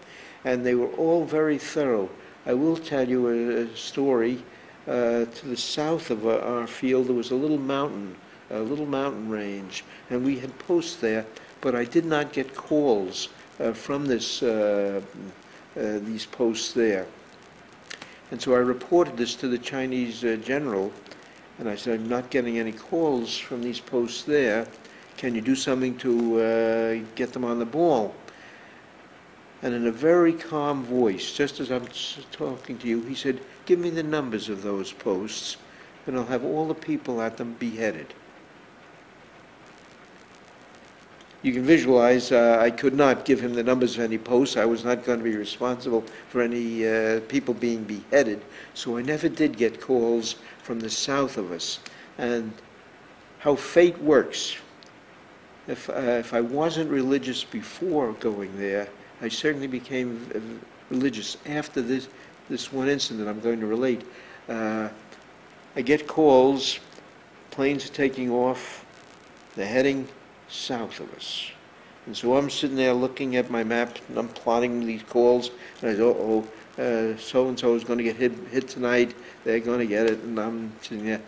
and they were all very thorough. I will tell you a, a story. Uh, to the south of our, our field, there was a little mountain, a little mountain range, and we had posts there, but I did not get calls uh, from this, uh, uh, these posts there. And so I reported this to the Chinese uh, general, and I said, I'm not getting any calls from these posts there. Can you do something to uh, get them on the ball? And in a very calm voice, just as I'm talking to you, he said, Give me the numbers of those posts, and I'll have all the people at them beheaded. You can visualize, uh, I could not give him the numbers of any posts. I was not going to be responsible for any uh, people being beheaded. So I never did get calls from the south of us. And how fate works. If, uh, if I wasn't religious before going there, I certainly became religious after this, this one incident I'm going to relate. Uh, I get calls, planes are taking off, they're heading south of us. And so I'm sitting there looking at my map, and I'm plotting these calls, and I say, uh-oh, uh, so-and-so is going to get hit, hit tonight, they're going to get it, and I'm sitting there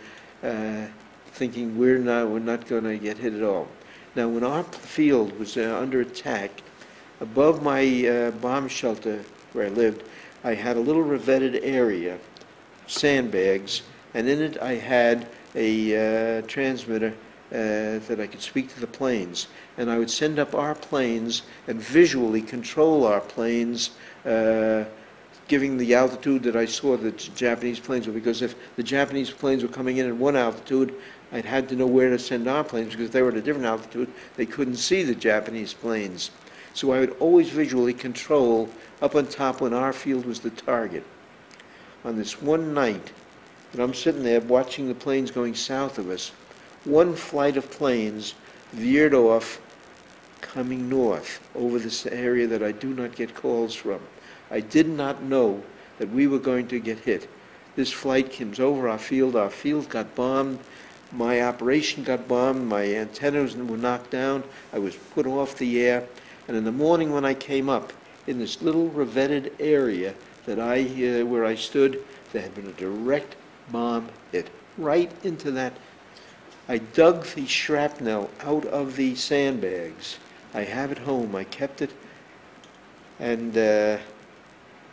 uh, thinking, we're not, we're not going to get hit at all. Now, when our field was uh, under attack, above my uh, bomb shelter where I lived, I had a little revetted area, sandbags, and in it I had a uh, transmitter that I could speak to the planes. And I would send up our planes and visually control our planes, uh, giving the altitude that I saw the Japanese planes were. Because if the Japanese planes were coming in at one altitude, I'd had to know where to send our planes, because if they were at a different altitude, they couldn't see the Japanese planes. So I would always visually control up on top when our field was the target. On this one night, and I'm sitting there watching the planes going south of us, one flight of planes veered off coming north over this area that I do not get calls from. I did not know that we were going to get hit. This flight comes over our field, our field got bombed, my operation got bombed, my antennas were knocked down, I was put off the air, and in the morning when I came up, in this little revetted area that I, uh, where I stood, there had been a direct bomb hit right into that I dug the shrapnel out of the sandbags. I have it home. I kept it. And uh,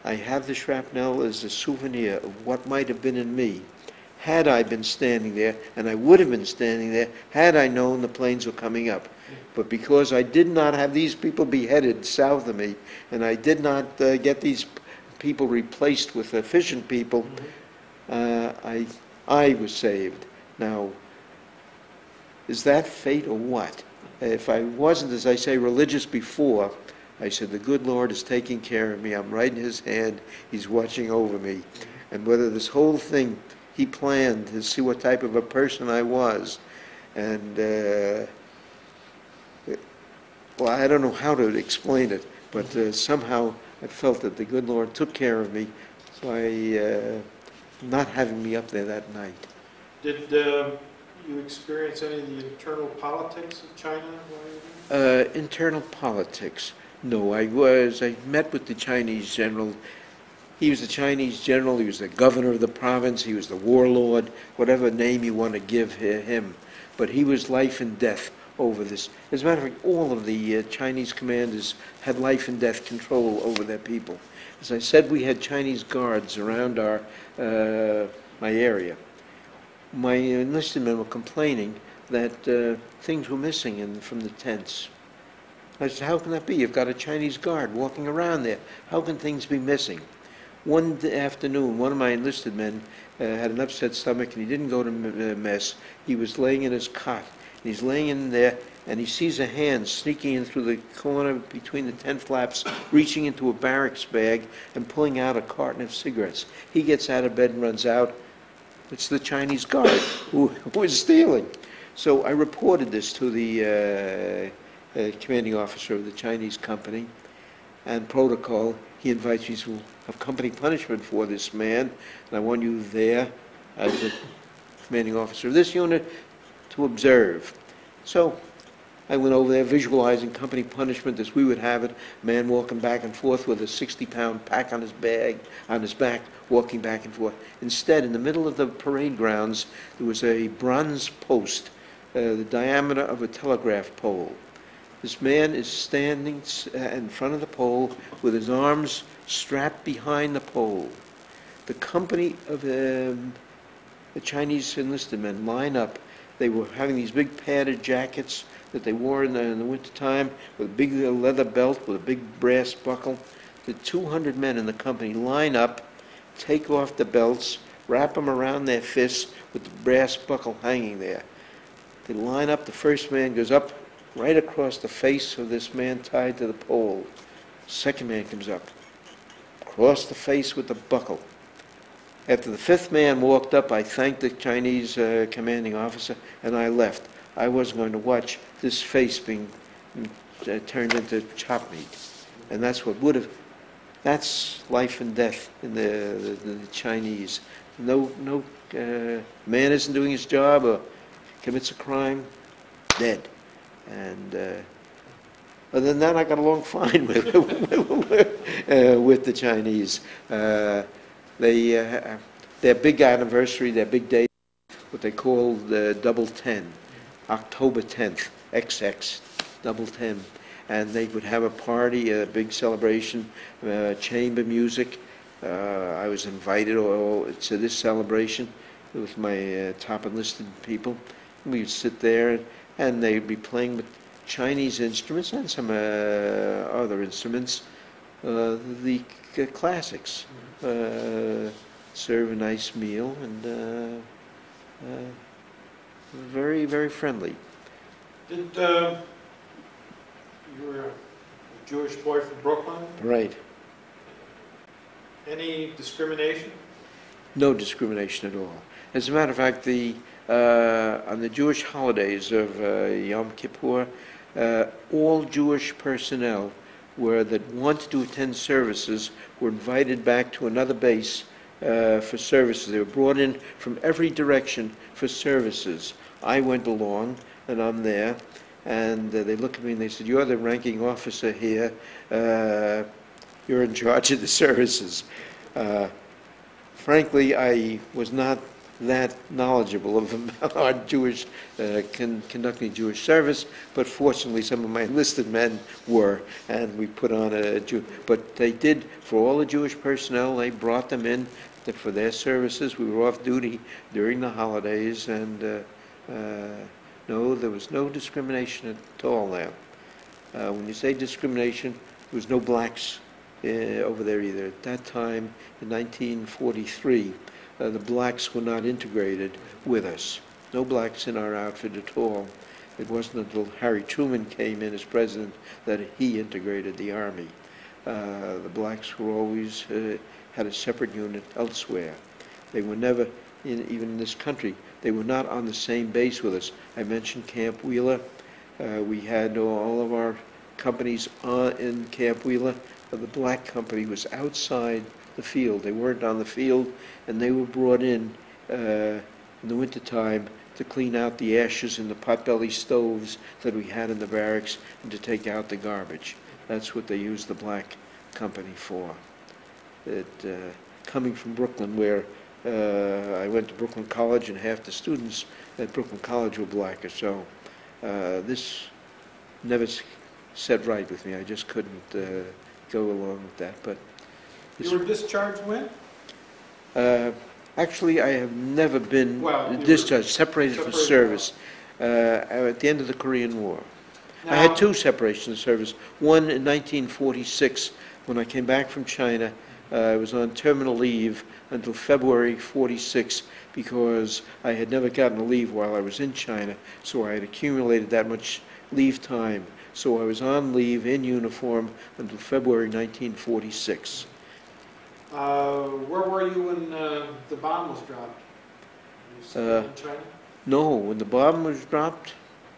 I have the shrapnel as a souvenir of what might have been in me had I been standing there, and I would have been standing there had I known the planes were coming up. But because I did not have these people beheaded south of me, and I did not uh, get these people replaced with efficient people, uh, I, I was saved. Now, is that fate or what? If I wasn't, as I say, religious before, I said, the good Lord is taking care of me. I'm right in his hand. He's watching over me. And whether this whole thing he planned to see what type of a person I was. And, uh, well, I don't know how to explain it, but uh, somehow I felt that the good Lord took care of me by uh, not having me up there that night. Did uh, you experience any of the internal politics of China? Uh, internal politics. No, I was, I met with the Chinese general. He was the Chinese general, he was the governor of the province, he was the warlord, whatever name you want to give him. But he was life and death over this. As a matter of fact, all of the uh, Chinese commanders had life and death control over their people. As I said, we had Chinese guards around our, uh, my area. My enlisted men were complaining that uh, things were missing in, from the tents. I said, how can that be? You've got a Chinese guard walking around there. How can things be missing? One afternoon, one of my enlisted men uh, had an upset stomach and he didn't go to uh, mess. He was laying in his cot. And he's laying in there and he sees a hand sneaking in through the corner between the tent flaps, reaching into a barracks bag and pulling out a carton of cigarettes. He gets out of bed and runs out. It's the Chinese guard who, who is stealing. So I reported this to the uh, uh, commanding officer of the Chinese company and protocol. He invites me to have company punishment for this man, and I want you there as a commanding officer of this unit, to observe. So I went over there visualizing company punishment as we would have it, man walking back and forth with a 60-pound pack on his bag, on his back, walking back and forth. Instead, in the middle of the parade grounds, there was a bronze post, uh, the diameter of a telegraph pole. This man is standing uh, in front of the pole with his arms strapped behind the pole. The company of um, the Chinese enlisted men line up. They were having these big padded jackets that they wore in the, in the wintertime with a big leather belt with a big brass buckle. The 200 men in the company line up, take off the belts, wrap them around their fists with the brass buckle hanging there. They line up, the first man goes up right across the face of this man tied to the pole. Second man comes up, across the face with the buckle. After the fifth man walked up, I thanked the Chinese uh, commanding officer and I left. I wasn't going to watch this face being mm, uh, turned into chop meat. And that's what would have, that's life and death in the, the, the Chinese. No, no, uh, man isn't doing his job or commits a crime, dead. And uh, other than that, I got along fine with, uh, with the Chinese. Uh, they, uh, their big anniversary, their big day, what they call the Double Ten, October 10th, XX, double 10. And they would have a party, a big celebration, uh, chamber music. Uh, I was invited all- to this celebration with my uh, top enlisted people. We would sit there, and they'd be playing with Chinese instruments and some uh, other instruments, uh, the c- classics. Uh, serve a nice meal and uh, uh, very, very friendly. Did, uh, you were a Jewish boy from Brooklyn, Right. any discrimination? No discrimination at all. As a matter of fact, the, uh, on the Jewish holidays of uh, Yom Kippur, uh, all Jewish personnel were, that wanted to attend services were invited back to another base uh, for services. They were brought in from every direction for services. I went along, and I'm there, and uh, they look at me and they said, "You're the ranking officer here. Uh, you're in charge of the services." Uh, frankly, I was not that knowledgeable of our Jewish, uh, con- conducting Jewish service, but fortunately, some of my enlisted men were, and we put on a Jew. But they did, for all the Jewish personnel, they brought them in to- for their services. We were off duty during the holidays, and uh, uh, no, there was no discrimination at all there. Uh, When you say discrimination, there was no blacks uh, over there either. At that time, in 1943, uh, the blacks were not integrated with us. No blacks in our outfit at all. It wasn't until Harry Truman came in as president that he integrated the Army. Uh, The blacks were always, uh, had a separate unit elsewhere. They were never, in- even in this country, they were not on the same base with us. I mentioned Camp Wheeler. Uh, We had all of our companies on- in Camp Wheeler. Uh, The black company was outside the field. They weren't on the field, and they were brought in uh, in the wintertime to clean out the ashes in the potbelly stoves that we had in the barracks and to take out the garbage. That's what they used the black company for. It, uh, coming from Brooklyn, where uh, I went to Brooklyn College, and half the students at Brooklyn College were black, so uh, this never set right with me. I just couldn't uh, go along with that, but You were discharged when? uh, Actually, I have never been Well, discharged, separated from service, uh, at the end of the Korean War. I had two separations of service. One in 1946, when I came back from China. Uh, I was on terminal leave until February 46 because I had never gotten a leave while I was in China, so I had accumulated that much leave time. So I was on leave in uniform until February 1946. Uh, Where were you when uh, the bomb was dropped? You Uh, in China? No, when the bomb was dropped,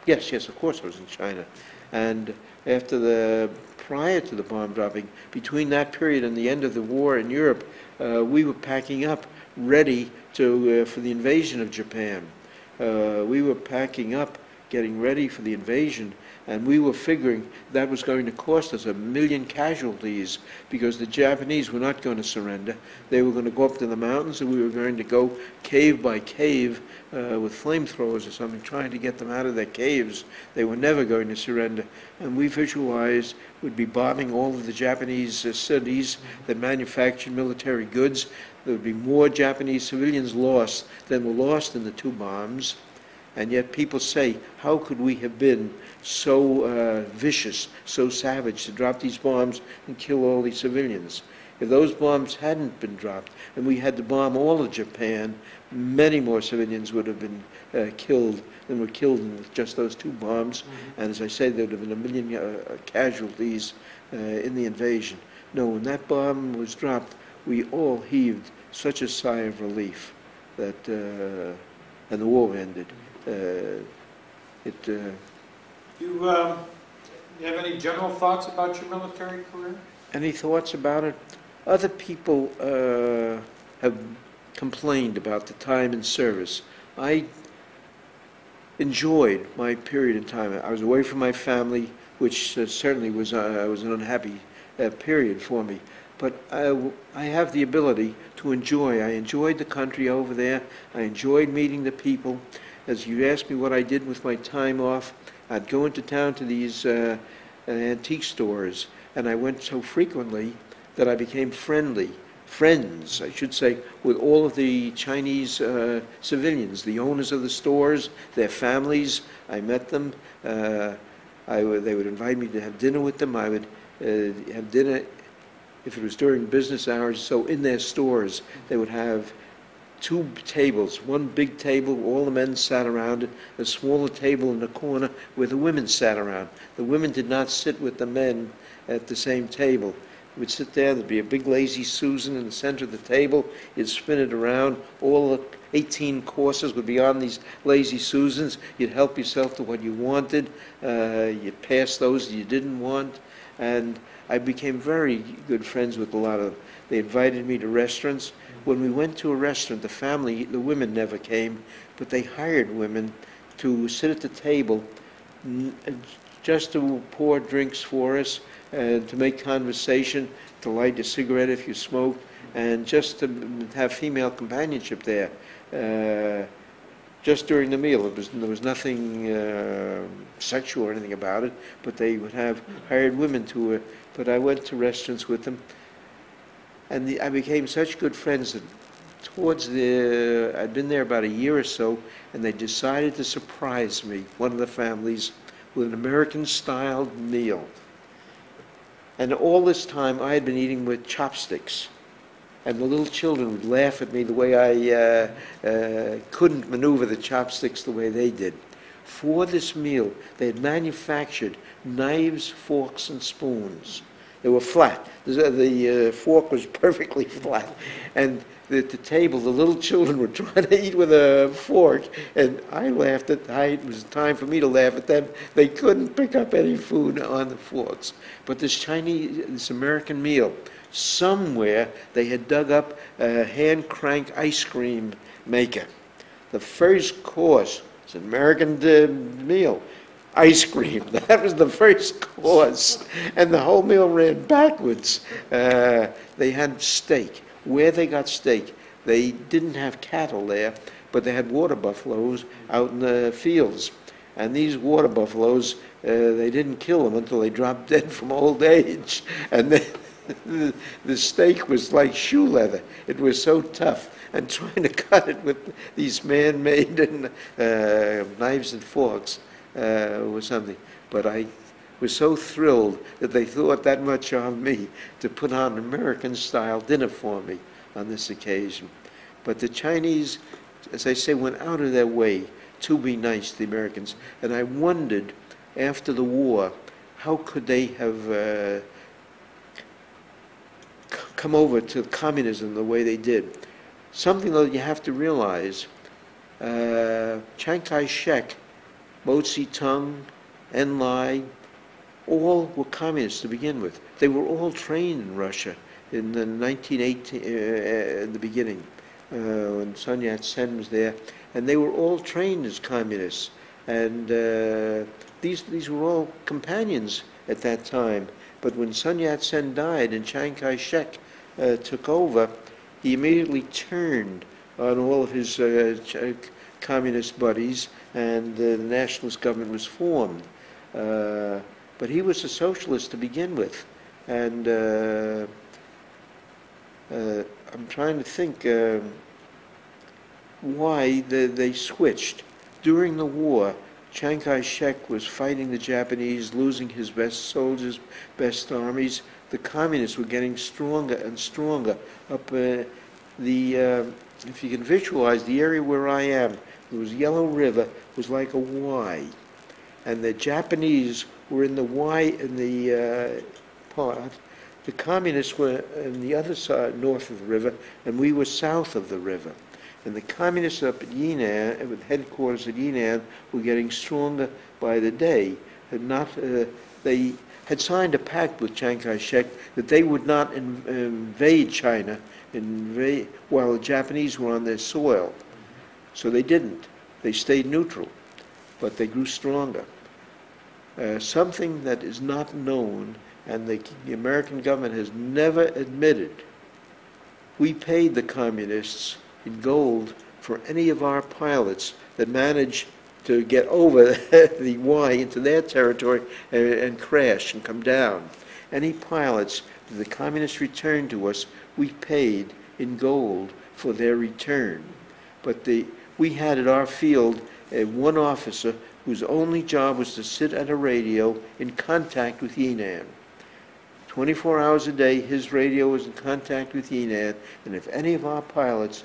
yes, yes, of course I was in China. And after the, prior to the bomb dropping, between that period and the end of the war in Europe, uh, we were packing up, ready to, uh, for the invasion of Japan. Uh, we were packing up, getting ready for the invasion, and we were figuring that was going to cost us a million casualties because the Japanese were not going to surrender. They were going to go up to the mountains, and we were going to go cave by cave uh, with flamethrowers or something, trying to get them out of their caves. They were never going to surrender. And we visualized we'd be bombing all of the Japanese uh, cities that manufactured military goods. There would be more Japanese civilians lost than were lost in the two bombs. And yet people say, how could we have been so uh, vicious, so savage to drop these bombs and kill all these civilians? If those bombs hadn't been dropped and we had to bomb all of Japan, many more civilians would have been uh, killed than were killed with just those two bombs. And as I say, there would have been a million uh, casualties uh, in the invasion. No, when that bomb was dropped, we all heaved such a sigh of relief that, uh, and the war ended. Uh, it, uh, You, um, you have any general thoughts about your military career? any thoughts about it? Other people uh, have complained about the time in service. I enjoyed my period in time. I was away from my family, which uh, certainly was, uh, was an unhappy uh, period for me. But I, w- I have the ability to enjoy. I enjoyed the country over there. I enjoyed meeting the people. As you asked me what I did with my time off, I'd go into town to these uh, antique stores, and I went so frequently that I became friendly, friends, I should say, with all of the Chinese uh, civilians, the owners of the stores, their families. I met them. Uh, I would, they would invite me to have dinner with them. I would uh, have dinner if it was during business hours. So in their stores, they would have two tables, one big table, where all the men sat around it, a smaller table in the corner where the women sat around. The women did not sit with the men at the same table. We'd sit there, there'd be a big lazy Susan in the center of the table, you'd spin it around, all the 18 courses would be on these lazy Susans, you'd help yourself to what you wanted, uh, you'd pass those you didn't want, and I became very good friends with a lot of them. They invited me to restaurants. When we went to a restaurant, the family, the women never came, but they hired women to sit at the table just to pour drinks for us, and to make conversation, to light a cigarette if you smoked, and just to have female companionship there. Uh, just during the meal, was, there was nothing uh, sexual or anything about it, but they would have hired women to, uh, but I went to restaurants with them, and the, I became such good friends that towards the, I'd been there about a year or so, and they decided to surprise me, one of the families, with an American-styled meal. And all this time, I had been eating with chopsticks. And the little children would laugh at me the way I uh, uh, couldn't maneuver the chopsticks the way they did. For this meal, they had manufactured knives, forks, and spoons. They were flat. The, the uh, fork was perfectly flat. And at the table, the little children were trying to eat with a fork, and I laughed at, I, it was time for me to laugh at them. They couldn't pick up any food on the forks. But this Chinese, this American meal, somewhere they had dug up a hand crank ice cream maker. The first course was an American uh, meal. Ice cream. That was the first course. And the whole meal ran backwards. Uh, they had steak. Where they got steak, they didn't have cattle there, but they had water buffaloes out in the fields. And these water buffaloes, uh, they didn't kill them until they dropped dead from old age. And then the, the steak was like shoe leather. It was so tough. And trying to cut it with these man-made uh, knives and forks uh, was something. But I was so thrilled that they thought that much of me to put on an American-style dinner for me on this occasion. But the Chinese, as I say, went out of their way to be nice to the Americans. And I wondered, after the war, how could they have uh, come over to communism the way they did? Something that you have to realize, uh, Chiang Kai-shek, Mao Zedong, Enlai, all were communists to begin with. They were all trained in Russia in the 1918, uh, in the beginning, uh, when Sun Yat-sen was there, and they were all trained as communists. And uh, these, these were all companions at that time. But when Sun Yat-sen died and Chiang Kai-shek uh, took over, he immediately turned on all of his uh, communist buddies, and the nationalist government was formed. Uh, but he was a socialist to begin with, and uh, uh, I'm trying to think um why they, they switched. During the war, Chiang Kai-shek was fighting the Japanese, losing his best soldiers, best armies. The communists were getting stronger and stronger. Up uh, the, uh, if you can visualize the area where I am, there was Yellow River was like a Y, and the Japanese were in the Y in the uh, part. The communists were on the other side, north of the river, and we were south of the river. And the communists up at Yenan, with headquarters at Yenan, were getting stronger by the day. Had not, uh, they had signed a pact with Chiang Kai-shek that they would not in, invade China while the Japanese were on their soil. So they didn't. They stayed neutral, but they grew stronger. Uh, something that is not known and the, the American government has never admitted, we paid the communists in gold for any of our pilots that managed to get over the Y into their territory and, and crash and come down. Any pilots that the communists returned to us, we paid in gold for their return. But the, we had at our field uh, one officer whose only job was to sit at a radio in contact with Yenan. 24 hours a day, his radio was in contact with Yenan, and if any of our pilots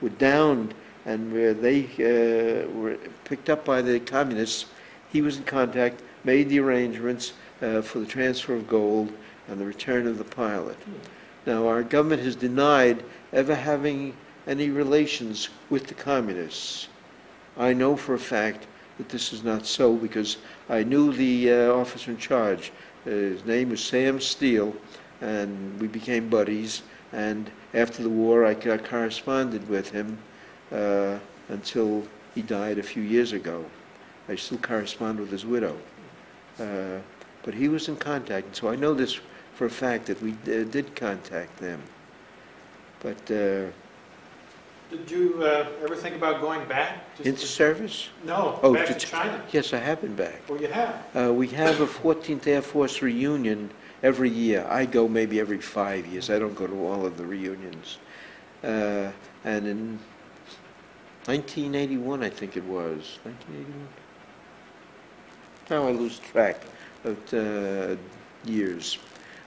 were downed and where they uh, were picked up by the communists, he was in contact, made the arrangements uh, for the transfer of gold and the return of the pilot. Now, our government has denied ever having any relations with the communists. I know for a fact that this is not so because I knew the uh, officer in charge. Uh, his name was Sam Steele, and we became buddies. And after the war, I co- corresponded with him uh, until he died a few years ago. I still correspond with his widow. Uh, but he was in contact, and so I know this for a fact that we uh, did contact them. But uh, Did you uh, ever think about going back? Just into to- service? No, Oh, back to China. Yes, I have been back. Oh, you have? Uh, we have a 14th Air Force reunion every year. I go maybe every five years. I don't go to all of the reunions. Uh, and in 1981, I think it was, 1981? Now I lose track of uh, years.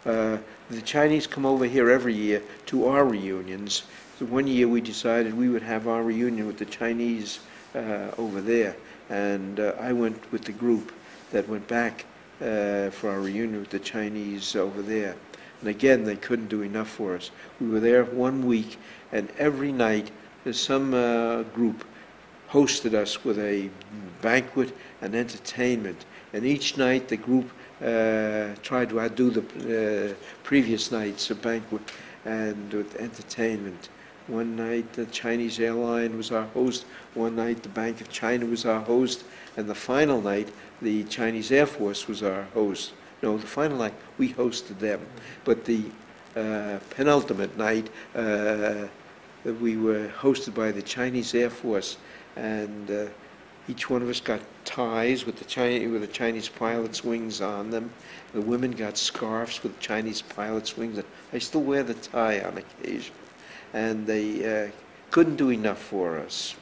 Uh, the Chinese come over here every year to our reunions. So one year we decided we would have our reunion with the Chinese uh, over there, and uh, I went with the group that went back uh, for our reunion with the Chinese over there. And again, they couldn't do enough for us. We were there one week, and every night some uh, group hosted us with a banquet and entertainment. And each night the group uh, tried to outdo the uh, previous night's banquet and with entertainment. One night the Chinese airline was our host, one night the Bank of China was our host, and the final night the Chinese Air Force was our host. No, the final night we hosted them. But the uh, penultimate night, uh, we were hosted by the Chinese Air Force, and uh, each one of us got ties with the Chinese with the Chinese pilots' wings on them. The women got scarves with Chinese pilots' wings. I still wear the tie on occasion, and they uh, couldn't do enough for us.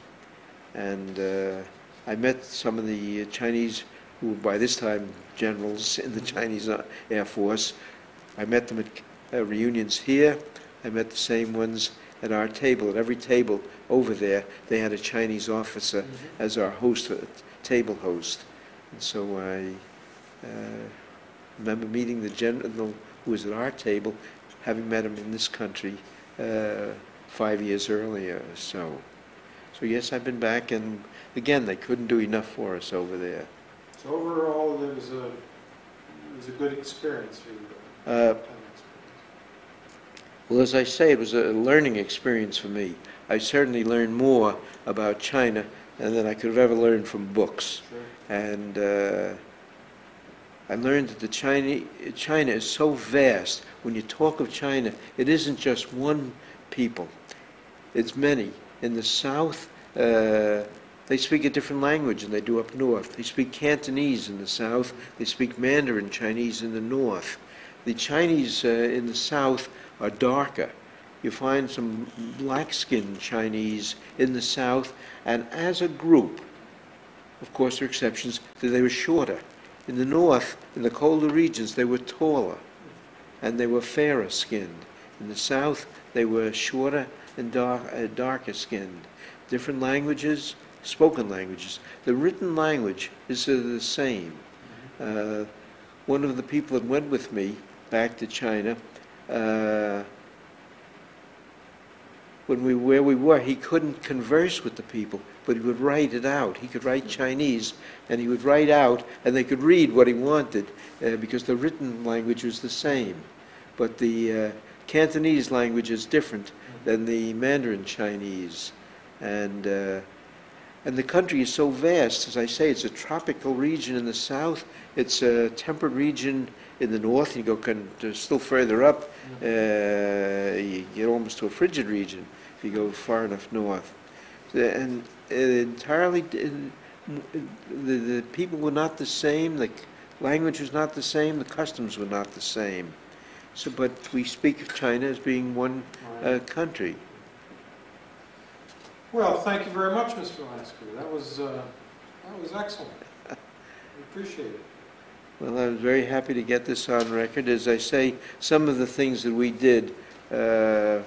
And uh, I met some of the Chinese who were by this time generals in the Chinese uh, Air Force. I met them at uh, reunions here. I met the same ones at our table. At every table over there, they had a Chinese officer as our host, uh, table host. And so I uh, remember meeting the general who was at our table, having met him in this country uh, five years earlier. So, so yes, I've been back, and again, they couldn't do enough for us over there. So overall, there's a, it was a good experience for you. Uh, Kind of experience. Well, as I say, it was a learning experience for me. I certainly learned more about China than I could have ever learned from books. Sure. And uh, I learned that the China, China is so vast. When you talk of China, it isn't just one people. It's many. In the south, uh, they speak a different language than they do up north. They speak Cantonese in the south. They speak Mandarin Chinese in the north. The Chinese uh, in the south are darker. You find some black-skinned Chinese in the south, and as a group, of course, there are exceptions, that they were shorter. In the north, in the colder regions, they were taller, and they were fairer skinned. In the south, they were shorter and uh, darker skinned. Different languages, spoken languages. The written language is uh, the same. Uh, one of the people that went with me back to China, uh, when we where we were, he couldn't converse with the people, but he would write it out. He could write Chinese, and he would write out, and they could read what he wanted uh, because the written language was the same, but the uh, Cantonese language is different than the Mandarin Chinese, and. Uh, and the country is so vast, as I say, it's a tropical region in the south, it's a temperate region in the north, you go of still further up, uh, you get almost to a frigid region if you go far enough north. And entirely, the, the people were not the same, the language was not the same, the customs were not the same. So, but we speak of China as being one uh, country. Well, thank you very much, Mr. Lasker. That was, uh, that was excellent. We appreciate it. Well, I was very happy to get this on record. As I say, some of the things that we did uh,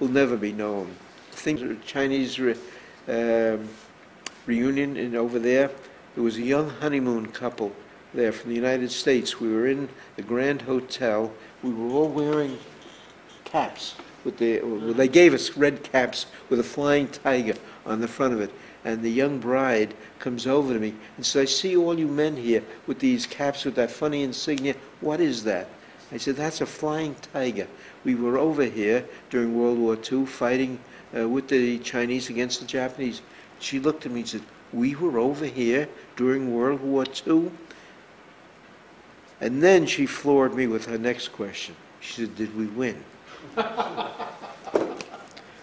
will never be known. Things, Chinese re, um, reunion in, over there, there was a young honeymoon couple there from the United States. We were in the Grand Hotel. We were all wearing caps with the, well, they gave us red caps with a flying tiger on the front of it. And the young bride comes over to me and says, I see all you men here with these caps with that funny insignia. What is that? I said, that's a flying tiger. We were over here during World War II fighting uh, with the Chinese against the Japanese. She looked at me and said, we were over here during World War II? And then she floored me with her next question. She said, did we win?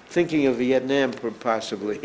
Thinking of Vietnam, possibly.